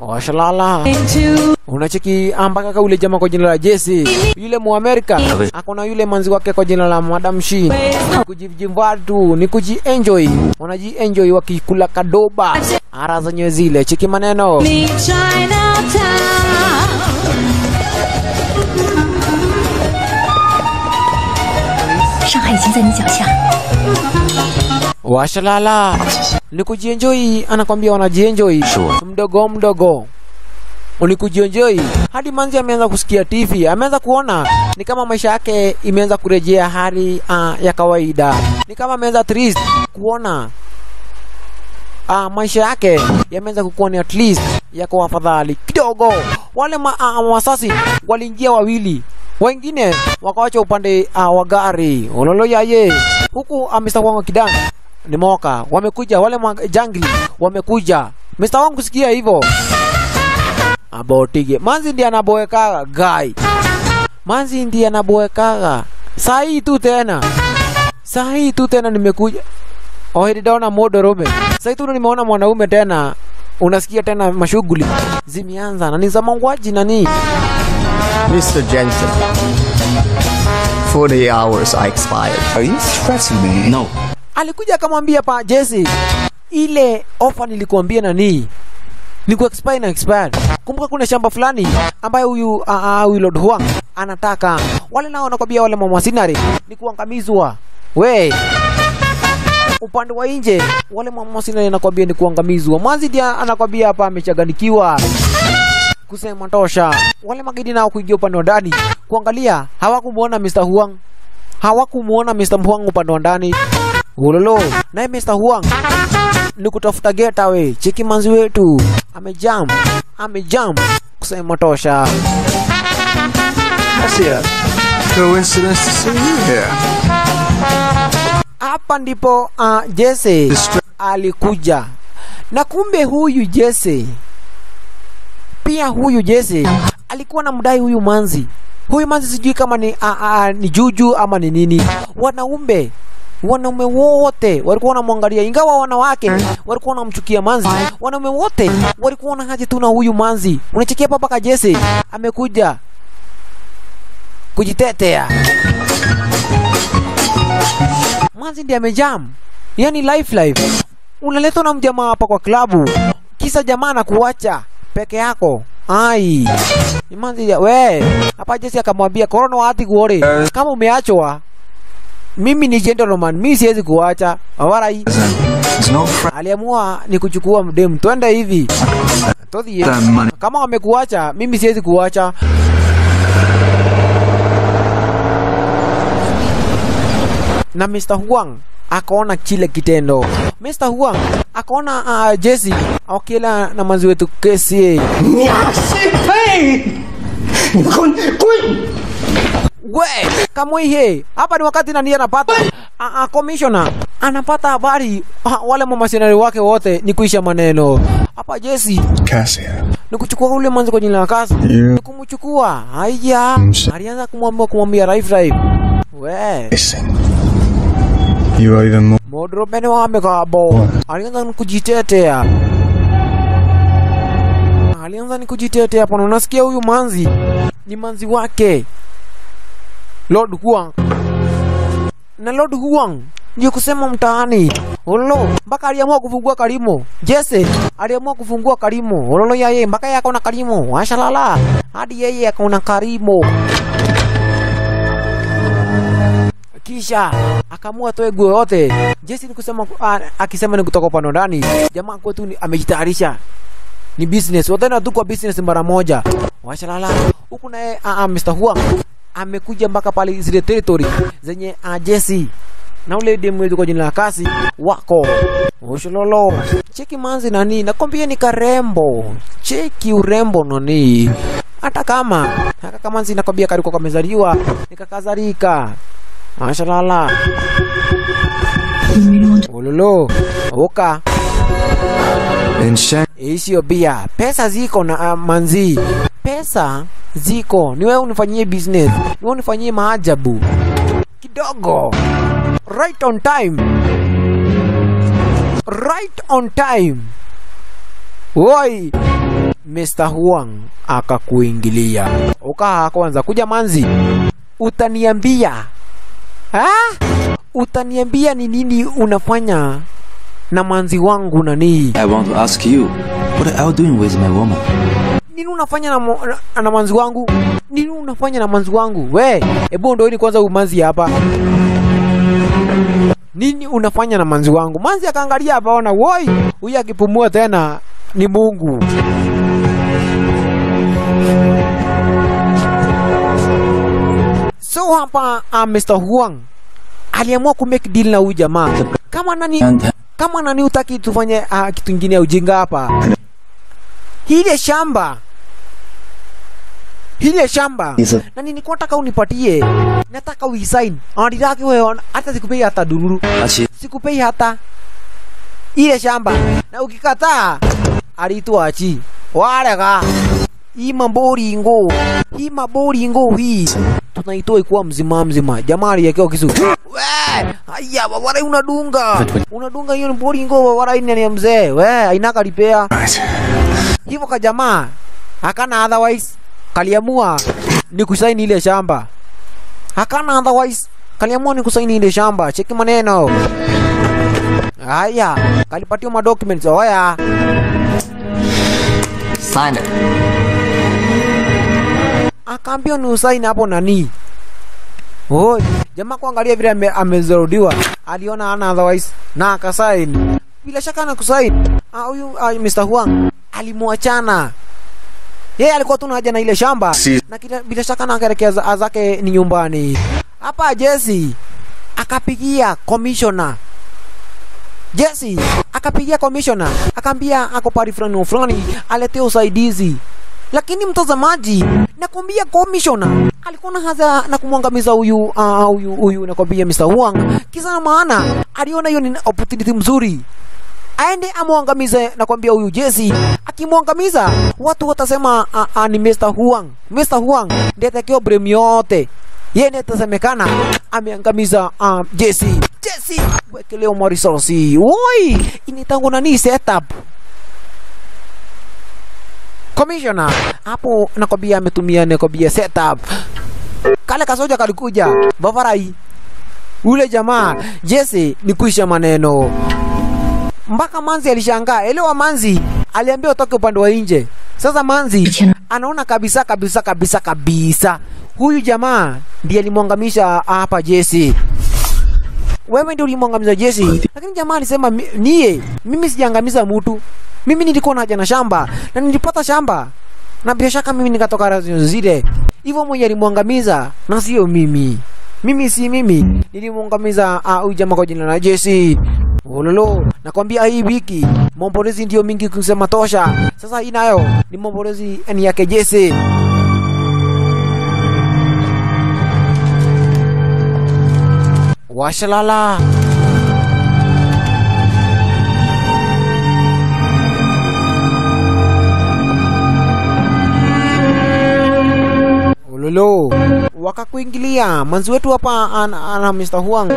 Washalala unacheki mpaka ule jamaa kwa jina la Jesse. Yule muamerika akona yule manzi wake kwa jina la Madam Shi kujivimba tu ni kujienjoy wanajienjoy wakikula kadoba. Ara zenyewe zile cheki maneno. Washalala ni kujienjoy anakwambia wanajienjoy. Mdogo mdogo. Ni kujienjoy. Hadi manzi ameanza kusikia TV, ameanza kuona. Ni kama maisha yake imeanza kurejea hali uh, ya kawaida, ni kama ameanza trist kuona uh, maisha yake yameanza kukuwa ni at least yako afadhali kidogo. Wale ma, uh, wasasi waliingia wawili, wengine wakawacha upande uh, wa gari. Ololo yaye, huku uh, Mr. Ni moka. Wamekuja, wale jangli wamekuja. Mr. wangu, sikia hivyo. Abotige manzi ndiye anaboekaga gai manzi ndiye anaboekaga. Sahii tu tena. Sahii tu tena nimekuja. Ohilidaona modorume sahii tu nimeona mwanaume tena. Unasikia tena mashughuli. Zimeanza. Na ni za mauaji nani? Mr. Jensen. 40 hours I expired. Are you stressing me? No. Alikuja akamwambia pa Jesse ile ofa nilikuambia nani ni ku expire na expire. Kumbuka kuna shamba fulani ambayo huyu uh, uh, Lord Huang anataka. Wale nao wanakwambia wale mamasinari ni kuangamizwa. We upande wa nje wale mamasinari anakwambia ni kuangamizwa. Mwanzi dia anakwambia hapa amechaganikiwa kusema tosha. Wale magaidi nao kuingia upande wa ndani kuangalia, hawakumuona Mr. Huang, hawakumuona Mr. Huang upande wa ndani. Ulolo, naye Mr. Huang ni kutafuta getaway. Cheki manzi wetu amejam, amejam kusema tosha. Cassia, coincidence to see you here. Hapa ndipo uh, Jesse alikuja na kumbe huyu Jesse pia huyu Jesse alikuwa na mdai huyu manzi huyu manzi sijui kama ni, a, a, ni juju ama ni nini. Wanaume wanaume wote walikuwa wanamwangalia, ingawa wanawake walikuwa wanamchukia manzi, wanaume wote walikuwa wana haja tu na huyu manzi. Unachekia papa kajesi amekuja kujitetea. Manzi ndiye amejam, yani life life. Unaletwa na mjamaa hapa kwa klabu, kisa jamaa na kuacha peke yako. Ai, manzi ya we hapa. Jesse akamwambia korona waati kuore, kama umeachwa mimi ni gentleman, mimi siwezi kuacha awarai. Aliamua ni kuchukua mdemu, twende hivi Todhie. Kama wamekuacha mimi siwezi kuacha. Na Mr. Huang akaona kile kitendo. Mr. Huang akaona uh, Jesse akila na manzi wetu kesi. We, kamwihe hapa ni wakati nani anapata? A, a, commissioner anapata habari. A, wale mamasinari wake wote ni kuisha maneno. Hapa. Jesse. Cassia. ni kuchukua ule manzi kwa jina la kasi. Yeah. ni kumchukua. Haya, alianza kumwambia kumwambia raif raif, we. Listen. You are even more. modropene wame kabo, alianza kujitetea, alianza ni kujitetea pana. Unasikia huyu manzi? Ni manzi wake Lord Huang na Lord Huang ndio kusema mtaani Ololo mpaka aliamua kufungua Karimo. Jesse aliamua kufungua Karimo. Ololo yeye mpaka yeye akaona Karimo. Washalala hadi yeye akaona Karimo. Kisha akaamua toe guo yote. Jesse ni kusema akisema ni kutoka wa ndani. Jamaa kwetu amejitayarisha. Ni business. Wataenda tu kwa business mara moja. Washalala. Huku naye Mr. Huang amekuja mpaka pale zile territory zenye ajesi na ule demu wetu kwa jina la kasi wako ushololo. Cheki manzi nani, nakwambia ni karembo. Cheki urembo nani, hata kama haka kama manzi nakwambia kariko kamezaliwa nikakazarika. mashalala ulolo oka In Shang isio bia pesa ziko na uh, manzi pesa ziko. Ni wewe unifanyie business. Ni wewe unifanyie maajabu. Kidogo. Right on time. Right on time. Woi Mr. Huang akakuingilia. Ukaha kwanza. Kuja manzi. Utaniambia. Ha? utaniambia ni nini unafanya na manzi wangu nani I want to ask you, what are you doing with my woman? Nini unafanya na, mo- na, na manzi wangu? Nini unafanya na manzi wangu? We hebu ndoini kwanza umanzi hapa. Nini unafanya na manzi wangu? Manzi akaangalia hapa ona woi huyu akipumua tena ni mungu. So hapa uh, Mr. Huang aliamua kumake deal na huyu jamaa. Kama nani kama nani utaki tufanye uh, kitu ingine ya ujinga hapa hile shamba. Hile shamba. Na nilikuwa nataka unipatie? Nataka uisign. Andilaki wewe hata sikupei hata dururu sikupei hata. Ile shamba. Na ukikataa alituachi. Warega. Hii maboringo hii maboringo hii. Tunaitoa ikuwa mzima mzima. Jamaa aliyekewa kisu. We! Haya wawara unadunga. Unadunga hiyo boringo wawara ini ni mzee. We ainaka lipea hivyo ka jamaa hakana otherwise kaliamua ni kusaini ile shamba. Hakana otherwise kaliamua ni kusaini ile shamba. Cheki maneno. Haya kalipatiwa madocuments haya. Sign it. akaambiwa ni usaini hapo nani. Oh, jamaa kuangalia vile ame, amezorudiwa aliona ana otherwise na akasaini. Bila shaka na kusaini. Ah, huyu ah, Mr. Huang alimwachana. Yeye alikuwa tu na haja na ile shamba. Si- na kila, bila shaka na akaelekeza zake ni nyumbani. Hapa Jesse akapigia commissioner. Jesse akapigia commissioner. Akaambia ako pari fulani fulani aletee usaidizi. Lakini mtazamaji nakwambia commissioner alikuwa na hadha na kumwangamiza huyu ah, huyu huyu nakwambia Mr. Huang kisa na maana aliona hiyo ni opportunity mzuri aende amwangamize nakwambia huyu Jesse akimwangamiza watu watasema a, a, ni Mr. Huang. Mr. Huang ndiye atakio blame yote. Yeye ndiye atasemekana ameangamiza uh, Jesse Jesse wekeleo marisosi woi! Initango nani setup? Commissioner hapo nakwambia ametumia nakwambia setup. Kale kasoja kalikuja bavarai ule jamaa Jesse ni kuisha maneno mpaka Manzi alishangaa. Elewa, Manzi aliambia toke upande wa nje. Sasa Manzi anaona kabisa kabisa kabisa kabisa huyu jamaa ndiye alimwangamisha hapa Jesse. Wewe ndio ulimwangamiza Jesse, lakini jamaa alisema niye, mimi sijaangamiza mtu, mimi nilikuwa na haja na shamba na nilipata shamba na bila shaka mimi nikatoka razi zile. Hivyo mwenye alimwangamiza na sio mimi. Mimi si mimi, nilimwangamiza ah, huyu jamaa kwa jina la Jesse. Ololo, nakwambia hii wiki maombolezi ndio mingi kusema tosha. Sasa hii nayo ni maombolezi ni yake Jesse. Washalala. Ololo, wakakuingilia manzi wetu hapa ana, ana Mr. Huang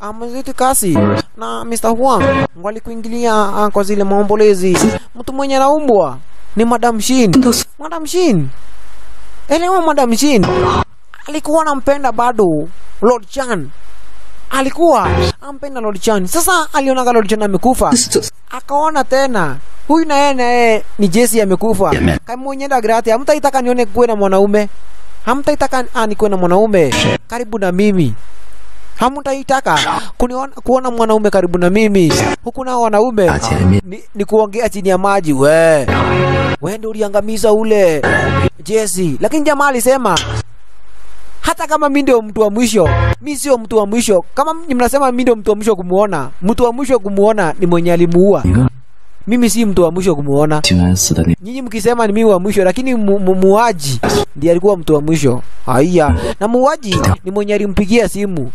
Ah, manzi wetu kasi na Mr. Huang walikuingilia kuingilia kwa zile maombolezi. Mtu mwenye naumbwa ni Madam Shin. Madam Shin, elewa, Madam Shin alikuwa anampenda bado Lord Chan alikuwa ampenda Lord Chan. Sasa alionaga Lord Chan amekufa, akaona tena huyu na yeye na yeye ni Jesse amekufa. Kamwonyenda grati, amtaitaka nione kuwe na mwanaume, hamtaitaka nikuwe na mwanaume? Karibu na mimi. Hamtaitaka kuona mwanaume karibu na mimi? Huku nao wanaume ni, ni kuongea chini ya maji we. Wende ndio uliangamiza ule. Jesse, lakini jamaa alisema hata kama mi ndio mtu wa mwisho, mi sio mtu wa mwisho. Kama mnasema mi ndio mtu wa mwisho kumuona, mtu wa mwisho kumuona ni mwenye alimuua mimi si mtu wa mwisho kumuona. Nyinyi mkisema ni mimi wa mwisho, lakini muaji ndiye alikuwa mtu wa mwisho. Haya, na muaji ni mwenye alimpigia simu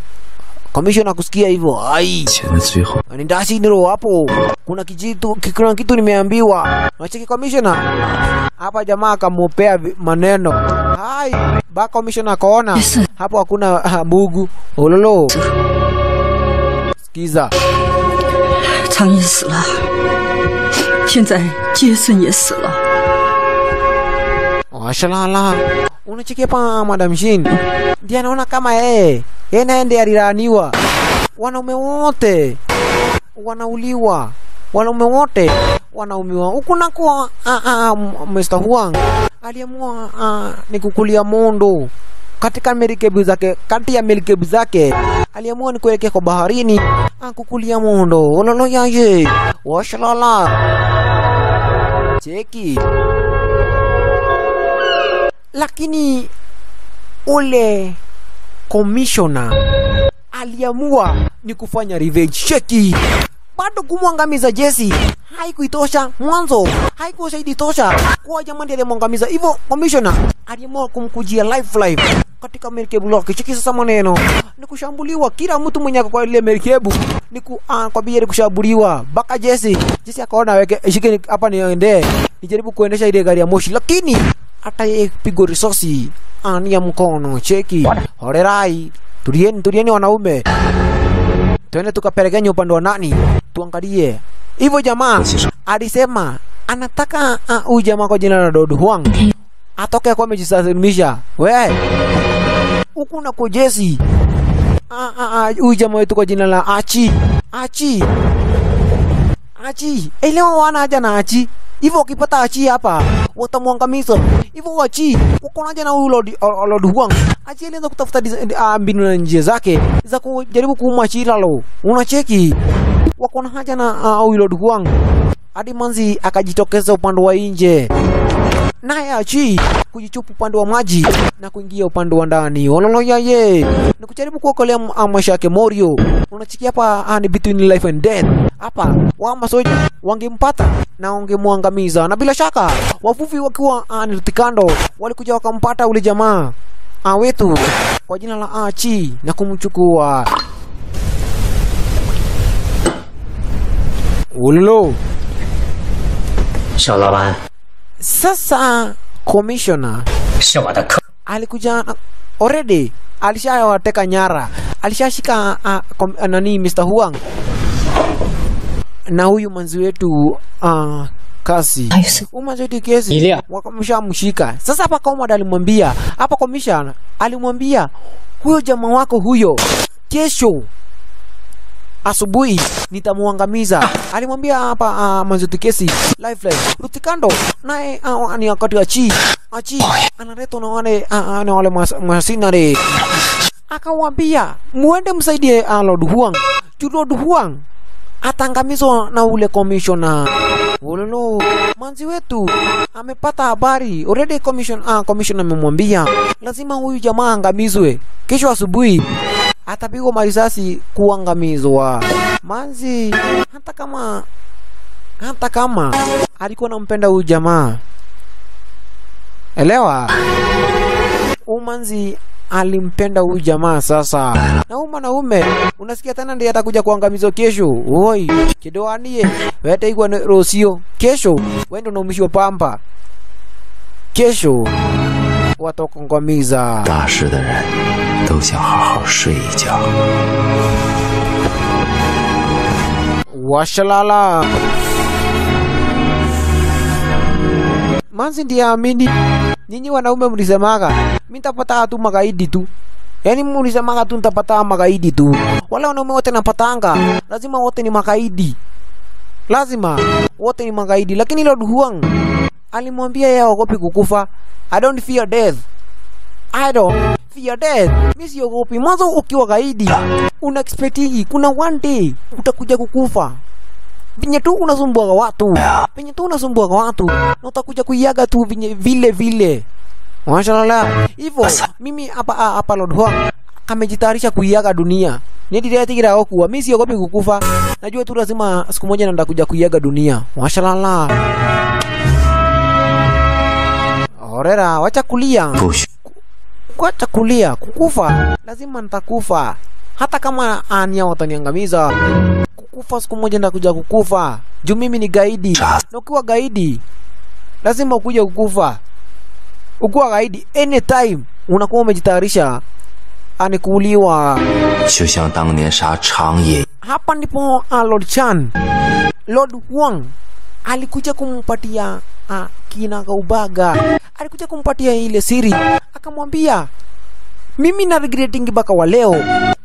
Kamishona kusikia hivyo, ai, Ni ndasi nindashindiro hapo, kuna kijitu, kuna kitu nimeambiwa. Unacheki kamishona hapa, jamaa akamupea maneno ai, ba kamishona akaona hapo hakuna Mungu. Ololo, sikiza, Tangisla. 现在杰森也死了， washalala unachekia pa madam shin ndiye anaona kama yeye yeye naye ndiye alilaniwa wanaume wote wanauliwa wanaume wote wanaumiwa huku nako ah, ah, M- Mr. Huang aliamua ah, ni kukulia mondo katika merikebu zake kati ya merikebu zake aliamua ni kuelekea kwa baharini ah, kukulia mondo ololo yaye washalala cheki. Lakini ule komishona aliamua ni kufanya revenge. Cheki. Bado kumwangamiza Jesse haikuitosha mwanzo, haikusaidi tosha kwa jamani aliyemwangamiza hivyo. komishona aliamua kumkujia life life. Katika merikebu lake. Cheki sasa maneno ni kushambuliwa, kila mtu mwenye kwa ile merikebu ni ku uh, kwa bia kushambuliwa mpaka Jesse. Jesse akaona weke shike hapa niende. Nijaribu kuendesha ile gari ya moshi, lakini hata yeye pigo risosi ania mkono. Cheki. Horerai, tulieni tulieni wanaume. Twende tukapelekenya upande wa nani? Tuangalie hivyo jamaa alisema anataka ah, huyu jamaa kwa jina la Dodo Huang atoke kwa amejisalimisha. We huku na kujesi Ah, ah, huyu jamaa wetu kwa jina la Achi. Achi. Achi. Elewa wana haja na Achi. Hivyo ukipata Achi hapa watamwangamiza hivyo Achi uko na haja na huyu Lord, Huang. Achi alianza kutafuta mbinu na njia zake za kujaribu kuumwa lalo unacheki wako na haja na Lord Huang hadi manzi akajitokeza upande wa nje. Naye achi kujichupa upande wa maji na kuingia upande wa ndani. Ololo yaye ni kujaribu kuokolea ah, maisha yake Morio. Unachikia hapa ah, ni between life and death. Hapa wamasoja wangempata na wangemwangamiza, na bila shaka wavuvi wakiwa ah, Rutikando walikuja wakampata ule jamaa ah, wetu kwa jina la Achi na kumchukua Oh là là Shalaban. Sasa commissioner. Alikuja already alishawateka nyara, alishashika uh, nani Mr. Huang. Na huyu manzi wetu uh, kasi. Umanzi wetu kesi wakamshamshika. Sasa hapa Komad alimwambia hapa commissioner alimwambia huyo jama wako huyo kesho asubuhi nitamwangamiza. Alimwambia hapa uh, Manzuti kesi lifeline Rutikando naye uh, ni wakati wa chi achi analetwa na wale uh, na wale mas- masinare, akawambia muende msaidie uh, Lord Huang. Juu Lord Huang atangamizwa na ule komishona Wololo, manzi wetu amepata habari. Already. Commission, ah, commissioner amemwambia lazima huyu jamaa angamizwe. Kesho asubuhi atapigwa marisasi kuangamizwa. Manzi hata kama hata kama alikuwa nampenda huyu jamaa, elewa, huyu manzi alimpenda huyu jamaa sasa, na huyu mwanaume unasikia tena ndiye atakuja kuangamizwa kesho. Oi, kidoanie wete igwa ne- rosio kesho, wende unaumishwa pamba kesho watakuangamiza. 大事的人 都想好好睡一觉。 washalala manzi ndiye amini nyinyi wanaume mlisemaga mi ntapata tu magaidi tu yaani mlisemaga tu ntapata magaidi tu wala wanaume wote napatanga lazima wote ni magaidi lazima wote ni magaidi lakini Lord Huang alimwambia yeye aogopi kukufa I don't fear death I don't fear death. Mi siogopi. Mwanzo ukiwa gaidi. Una expectingi kuna one day utakuja kukufa. Vinye tu unasumbuaga watu. Vinye tu unasumbuaga watu. Na utakuja kuiaga tu vinye vile vile. Mashallah. Hivyo mimi hapa ah, hapa Lord Huang amejitayarisha kuiaga dunia. Niendiretigira okuwa mimi siogopi kukufa. Najua tu lazima siku moja nanda kuja kuiaga dunia. Mashallah. Orera wacha kulia. 不 kuacha kulia, kukufa lazima nitakufa, hata kama ania wataniangamiza. Kukufa siku moja nitakuja kukufa, juu mimi ni gaidi, na ukiwa gaidi lazima ukuja kukufa. Ukiwa gaidi anytime unakuwa umejitayarisha ani kuuliwa. Hapa ndipo uh, Lord Chan Lord wang alikuja kumpatia uh, kina Kaubaga, alikuja kumpatia ile siri akamwambia mimi na regretting baka wa leo,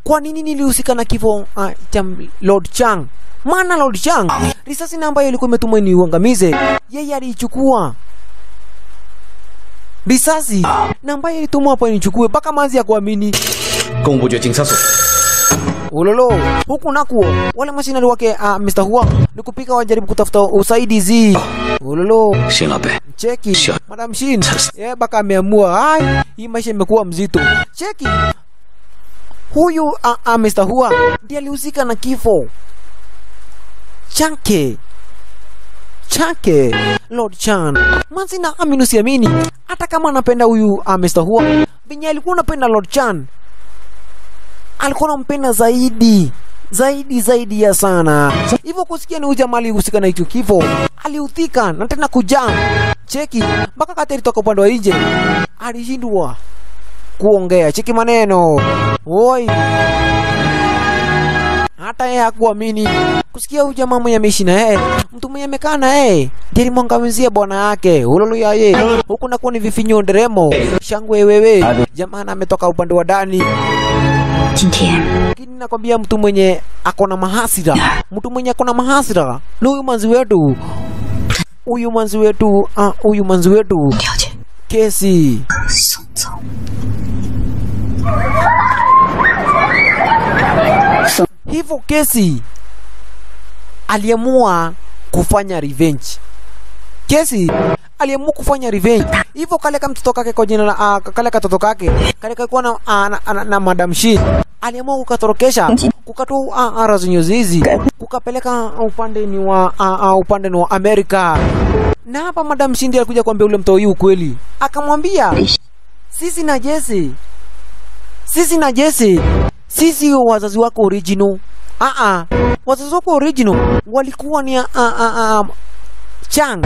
kwa nini nilihusika na kifo uh, cha Lord Chang? Maana Lord Chang risasi na ambayo ilikuwa imetumwa ni uangamize, yeye aliichukua risasi na ambayo ilitumwa hapo inichukue, mpaka mazi ya kuamini ulolo huku nakuo wale mashinali wake ah, uh, Mr. Huang ni kupika wajaribu kutafuta usaidizi ulolo Shinabe cheki. Madam Shin yeye baka ameamua hai, hii maisha imekuwa mzito cheki. Huyu uh, uh, Mr. Hua ndiye alihusika na kifo chake chake Lord Chan manzi na amini. Usiamini hata kama anapenda huyu uh, Mr. Hua venye alikuwa anapenda Lord Chan alikuwa anampenda zaidi. Zaidi zaidi ya sana. Hivyo kusikia ni uja mali husika na hicho kifo aliudhika na tena kujam cheki mpaka kati alitoka upande wa nje alishindwa kuongea cheki maneno. Oi hata yeye hakuamini kusikia huyu jamaa mwenye ameishi na yeye mtu mwenye amekaa na yeye ndiye alimwangamizia bwana yake. Ululu ya yeye. Huku nakuwa ni vifinyo nderemo. Shangwe wewe jamaa na ametoka upande wa ndani. Lakini nakwambia mtu mwenye akona mahasira. Mtu mwenye akona mahasira. Ni huyu manzi wetu huyu manzi wetu ah, uh, manzi wetu. Kesi. Hivyo kesi aliamua kufanya revenge. Kesi aliamua kufanya revenge. Hivyo kale kamtoto kake kwa jina la uh, kale katoto kake. Kale kalikuwa na, uh, na, na, na madam Shin aliamua kukatorokesha kukatoa uh, ara zenye zizi. Kukapeleka upande ni wa uh, upande ni wa Amerika na hapa madam Shindi alikuja kuambia ule mtoi ukweli. Akamwambia sisi na Jesse sisi na Jesse sisi wazazi wako original. Ah ah wazazi wako original walikuwa ni a a a Chang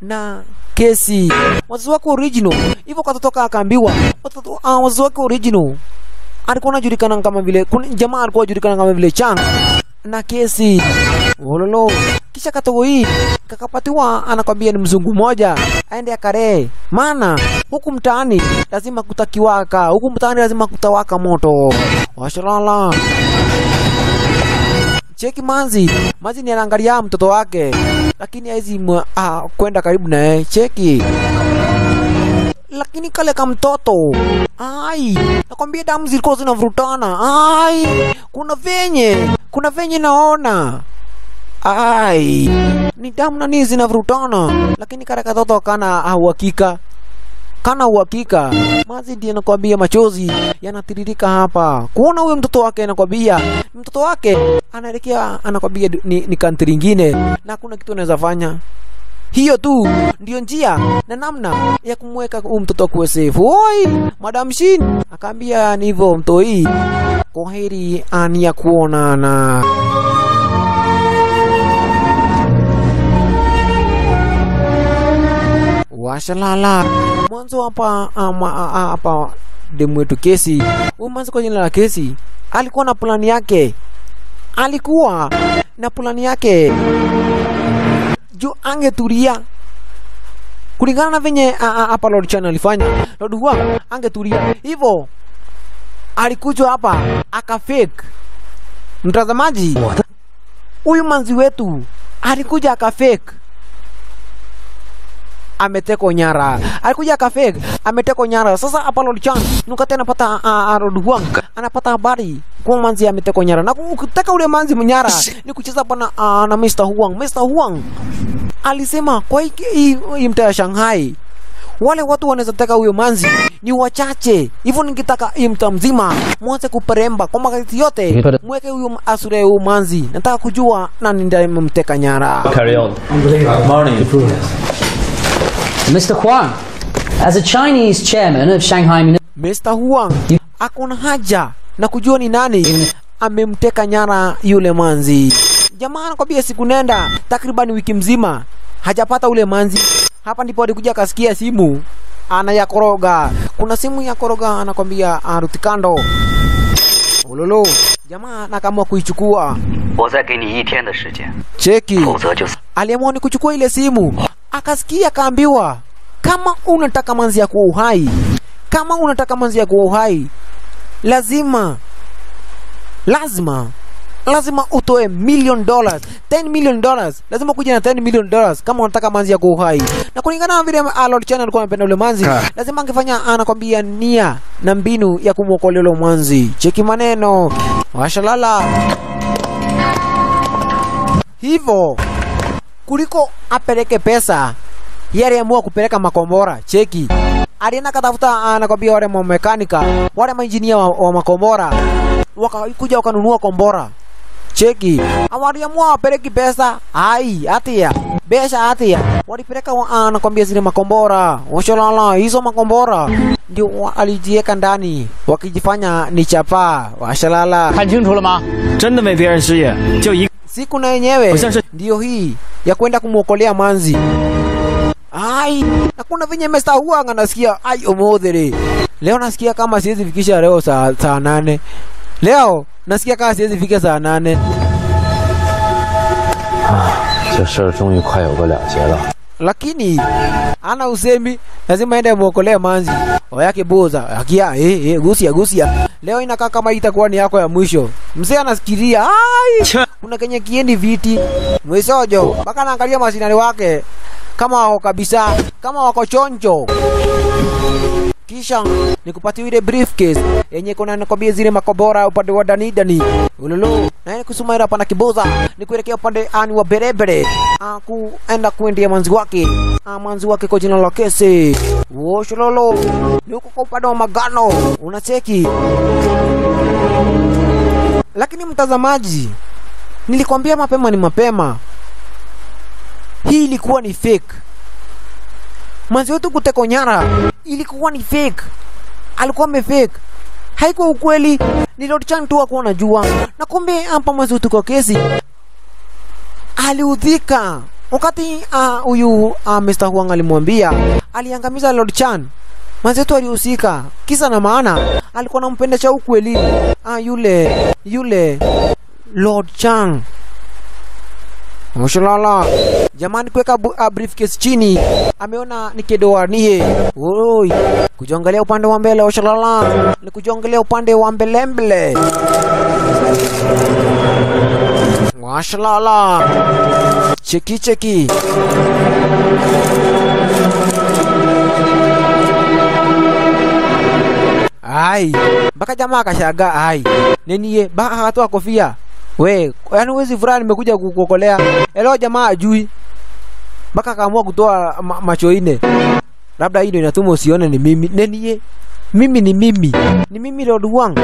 na kesi wazazi wako original. Hivyo katotoka akaambiwa wazazi wako original alikuwa anajulikana kama vile kuna jamaa alikuwa anajulikana kama vile Chang na kesi ololo kisha katowi kakapatiwa anakwambia ni. Mzungu mmoja aende akare, maana huku mtaani lazima kutakiwaka huku mtaani lazima kutawaka moto washalala cheki manzi manzi ni anaangalia mtoto wake lakini haizi kwenda karibu naye cheki lakini kale ka mtoto. Ai nakwambia damu zilikuwa zinavurutana. Ai kuna venye kuna venye naona. Ai ni damu na nini zinavurutana? Lakini kale katoto kana uhakika kana uhakika. Mazi ndiye nakwambia machozi yanatiririka hapa. Kuona huyo mtoto wake anakwambia mtoto wake anaelekea anakwambia ni, ni kantri ingine na kuna kitu anaweza fanya hiyo tu ndio njia na namna ya kumweka huyu mtoto kuwa safe. Oi, Madam Shin akaambia ni hivyo mtoi, kwa heri ani ya kuonana. Washalala mwanzo hapa hapa demu wetu kesi mwanzo jina la kesi alikuwa na plani yake, alikuwa na plani yake juu angetulia kulingana na venye hapa Lord Chan alifanya. Lord Hua angetulia hivyo, alikuja hapa akafake. Mtazamaji, huyu manzi wetu alikuja akafake ametekwa nyara, alikuja akafake ametekwa nyara. Sasa hapa Lord Chan nukate anapata uh, anapata habari kuwa manzi ametekwa nyara, na ukitaka ule manzi mnyara ni kucheza bana na, uh, na Mr. Huang. Mr. Huang alisema kwa hii- mtaa ya Shanghai wale watu wanaweza taka huyo manzi ni wachache, hivyo ningetaka hii mta mzima mwanze kuperemba kwa magazeti yote, mweke huyo asure huyo manzi. Nataka kujua nani ndiye amemteka nyara. Carry on. Morning. Mr. Huang, as a Chinese chairman of Shanghai Mr. Huang akuna haja na kujua ni nani amemteka nyara yule manzi. Jamaa anakwambia siku nenda takriban wiki mzima hajapata ule manzi. Hapa ndipo alikuja akasikia simu anayakoroga, kuna simu ya koroga, anakwambia aruti kando ululu. Jamaa nakaamua kuichukua. Cheki, aliamua ni kuchukua ile simu akasikia akaambiwa kama unataka manzi ya kuwa uhai kama unataka manzi ya kuwa uhai lazima lazima lazima utoe million dollars 10 million dollars. Lazima kuja na 10 million dollars kama unataka manzi ya kuwa uhai. Na kulingana na vile ah, Lord Chan alikuwa anapenda ule manzi Ah. lazima angefanya anakwambia nia na mbinu ya kumwokolea ule mwanzi. Cheki maneno. Washalala hivyo kuliko apeleke pesa yeye aliamua kupeleka makombora cheki alienda katafuta anakwambia wale mamekanika wale mainjinia wa, wa makombora wakakuja wakanunua kombora cheki waliamua wapeleki pesa ai hatia besha hatia walipeleka wa- anakwambia zile makombora washalala hizo makombora ndio wa- alijieka ndani wakijifanya ni chapaa washalala 看清楚了吗？真的为别人失业，就一 siku na yenyewe ndiyo hii ya kwenda kumwokolea manzi. Ai, hakuna venye mestahuanga, nasikia ai oh, omodhere Leo nasikia kama siwezi fikisha leo saa, saa nane. Leo nasikia kama siwezi fika saa nane. Lakini ana usemi, lazima ende mwokolee manzi oyake boza akia eh, eh, gusia gusia. Leo inakaa kama itakuwa ni yako ya mwisho. Mzee anasikiria ai kuna kenye kiendi viti. Mwisojo mpaka naangalia masinari wake. Kama wako kabisa. Kama wako chonjo. Kisha nikupatia ile briefcase yenye kuna nakwambia zile makobora upande wa danidani dani ululu. Na kusumaira pana kiboza. Ni kuelekea upande ani wa berebere. Akuenda kuendia manzi wake. Ah, manzi wake kwa jina la kese. Woshololo ni huko kwa upande wa magano. Unacheki lakini mtazamaji nilikwambia mapema ni mapema. Hii ilikuwa ni fake. Manzi wetu kuteko nyara ilikuwa ni fake. Alikuwa amefake haikuwa ukweli. Ni Lord Chan tu akuwa anajua na kumbe hapa manzi wetu kwa kesi. Aliudhika. Wakati ah, huyu uh, uh, Mr. Huang alimwambia aliangamiza Lord Chan. Manzi wetu alihusika. Kisa na maana alikuwa anampenda cha ukweli. Ah, yule yule Lord Chang Mshalala. Jamani kuweka bu- ah, briefcase chini. Ameona nikidoanie. Oi. Kujongelea upande wa mbele mshalala. Ni kujongelea upande wa mbele mbele. Mshalala. Cheki cheki. Ai, mpaka jamaa kashaga ai. Neniye, baka akatoa kofia. We, yaani wezi furaha nimekuja kukuokolea. Elewa jamaa ajui. Mpaka akaamua kutoa ma macho ine. Labda hii ndio inatuma usione ni mimi. Nenie. Mimi ni mimi. Ni mimi Lord Wang.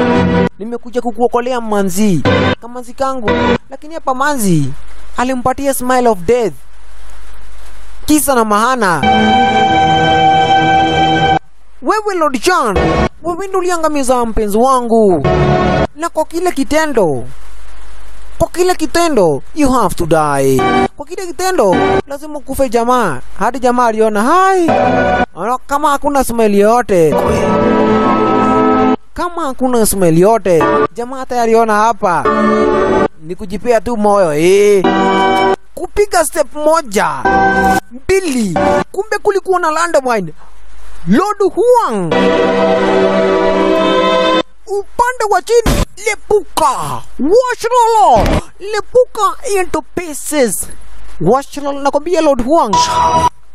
Nimekuja kukuokolea manzi. Kamanzi kangu. Lakini hapa manzi alimpatia smile of death. Kisa na mahana. Wewe Lord John, wewe ndio uliangamiza mpenzi wangu. Na kwa kile kitendo kwa kila kitendo you have to die. Kwa kila kitendo lazima kufe jamaa. Hadi jamaa aliona hai, kama hakuna smile yote, kama hakuna smile yote, jamaa tayari aliona hapa ni kujipea tu moyo eh. Kupiga step moja mbili, kumbe kulikuwa na landmine. Lord Huang upande wa chini lepuka. Washrolo lepuka into pieces. Washrolo nakwambia lord huang.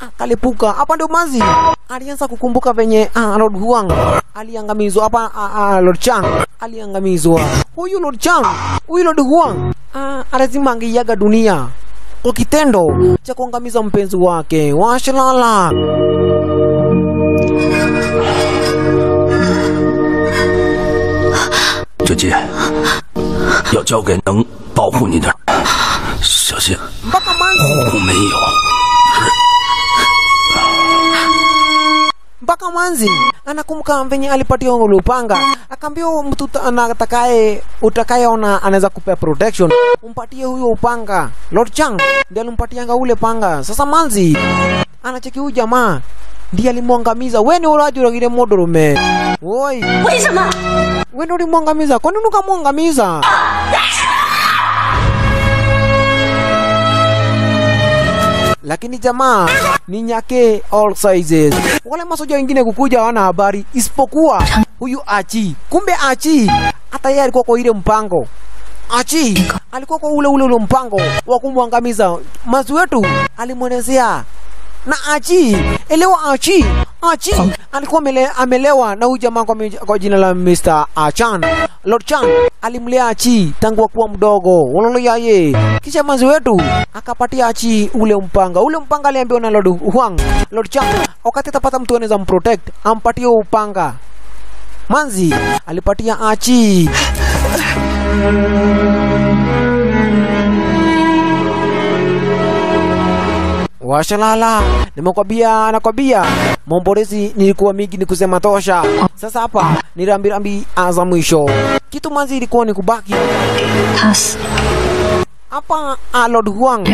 Akalipuka hapa ndio manzi. Alianza kukumbuka venye ah, lord huang. Aliangamizwa. Hapa ah, ah, lord chang. Aliangamizwa. Huyu lord chang huyu lord huang ah, lazima angeiaga dunia. Kwa kitendo cha kuangamiza mpenzi wake. Washlala 这剑要交给能保护你的人，小心。 mpaka manzi 我没有。 mpaka mwanzi anakumbuka venye alipatia ule upanga akaambia huyo mtu ta- anatakaye utakayeona anaweza kupea protection umpatie huyo upanga lord chang ndiye alimpatianga ule panga sasa manzi anacheki huyu jamaa ndiye alimwangamiza we ni urajuragire modorume oi 为 什么？we ndio ulimwangamiza kwa nini ukamwangamiza lakini jamaa ni nyake all sizes. Wale masoja wengine kukuja wana habari, isipokuwa huyu Achi. Kumbe Achi hata yeye alikuwa kwa ile mpango Achi alikuwa kwa ule ule ule mpango wa kumwangamiza mazi wetu, alimwelezea na Achi, elewa Achi. Achi alikuwa mele, amelewa na huyu jamaa kwa, kwa jina la Mr. Achan. Lord Chan alimlea Achi tangu akuwa mdogo, ololo yaye. Kisha mazi wetu akapatia Achi ule mpanga. Ule mpanga aliambiwa na Lord Huang, Lord Chan, wakati atapata mtu anaweza mprotect, ampatie upanga. Manzi alipatia Achi washalala nimekwambia nakwambia. Momborezi nilikuwa mingi ni kusema tosha. Sasa hapa ni rambirambi za mwisho. Kitu mwanzi ilikuwa ni kubaki. Hapa ah, lord huang.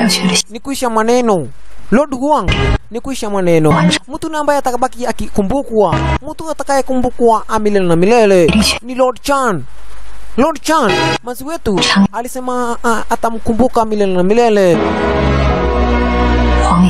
Ni kuisha maneno. Lord huang ni kuisha maneno. Mtu na ambaye atakabaki akikumbukwa. Mtu atakayekumbukwa amilele na milele. Ni lord chan. Lord chan mazi wetu alisema ah, atamkumbuka milele na milele 荒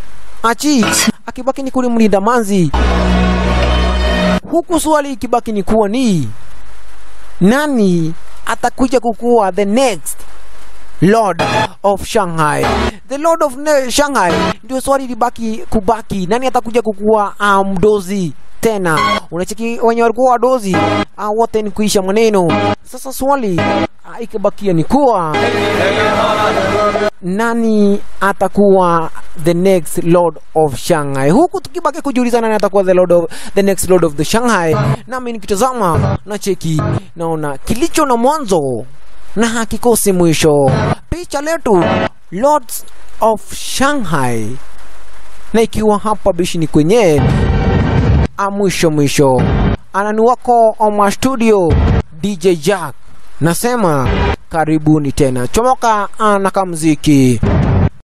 Achi akibaki ni kulimlinda manzi huku swali ikibaki ni kuwa ni nani atakuja kukuwa the next Lord of Shanghai. The Lord of Ne- Shanghai ndio swali libaki kubaki. Nani atakuja kukuwa amdozi um, tena? Unacheki wenye walikuwa wadozi uh, wote ni kuisha maneno. Sasa swali uh, ikibakia ni kuwa nani atakuwa the next Lord of Shanghai, huku tukibaki kujiuliza nani atakuwa the Lord of, the next Lord of the Shanghai. Nami nikitazama na cheki naona kilicho na mwanzo na hakikosi mwisho. Picha letu Lords of Shanghai, na ikiwa hapa bishini kwenye amwisho mwisho anani wako Oma Studio DJ Jack, nasema karibuni tena, chomoka na kamziki.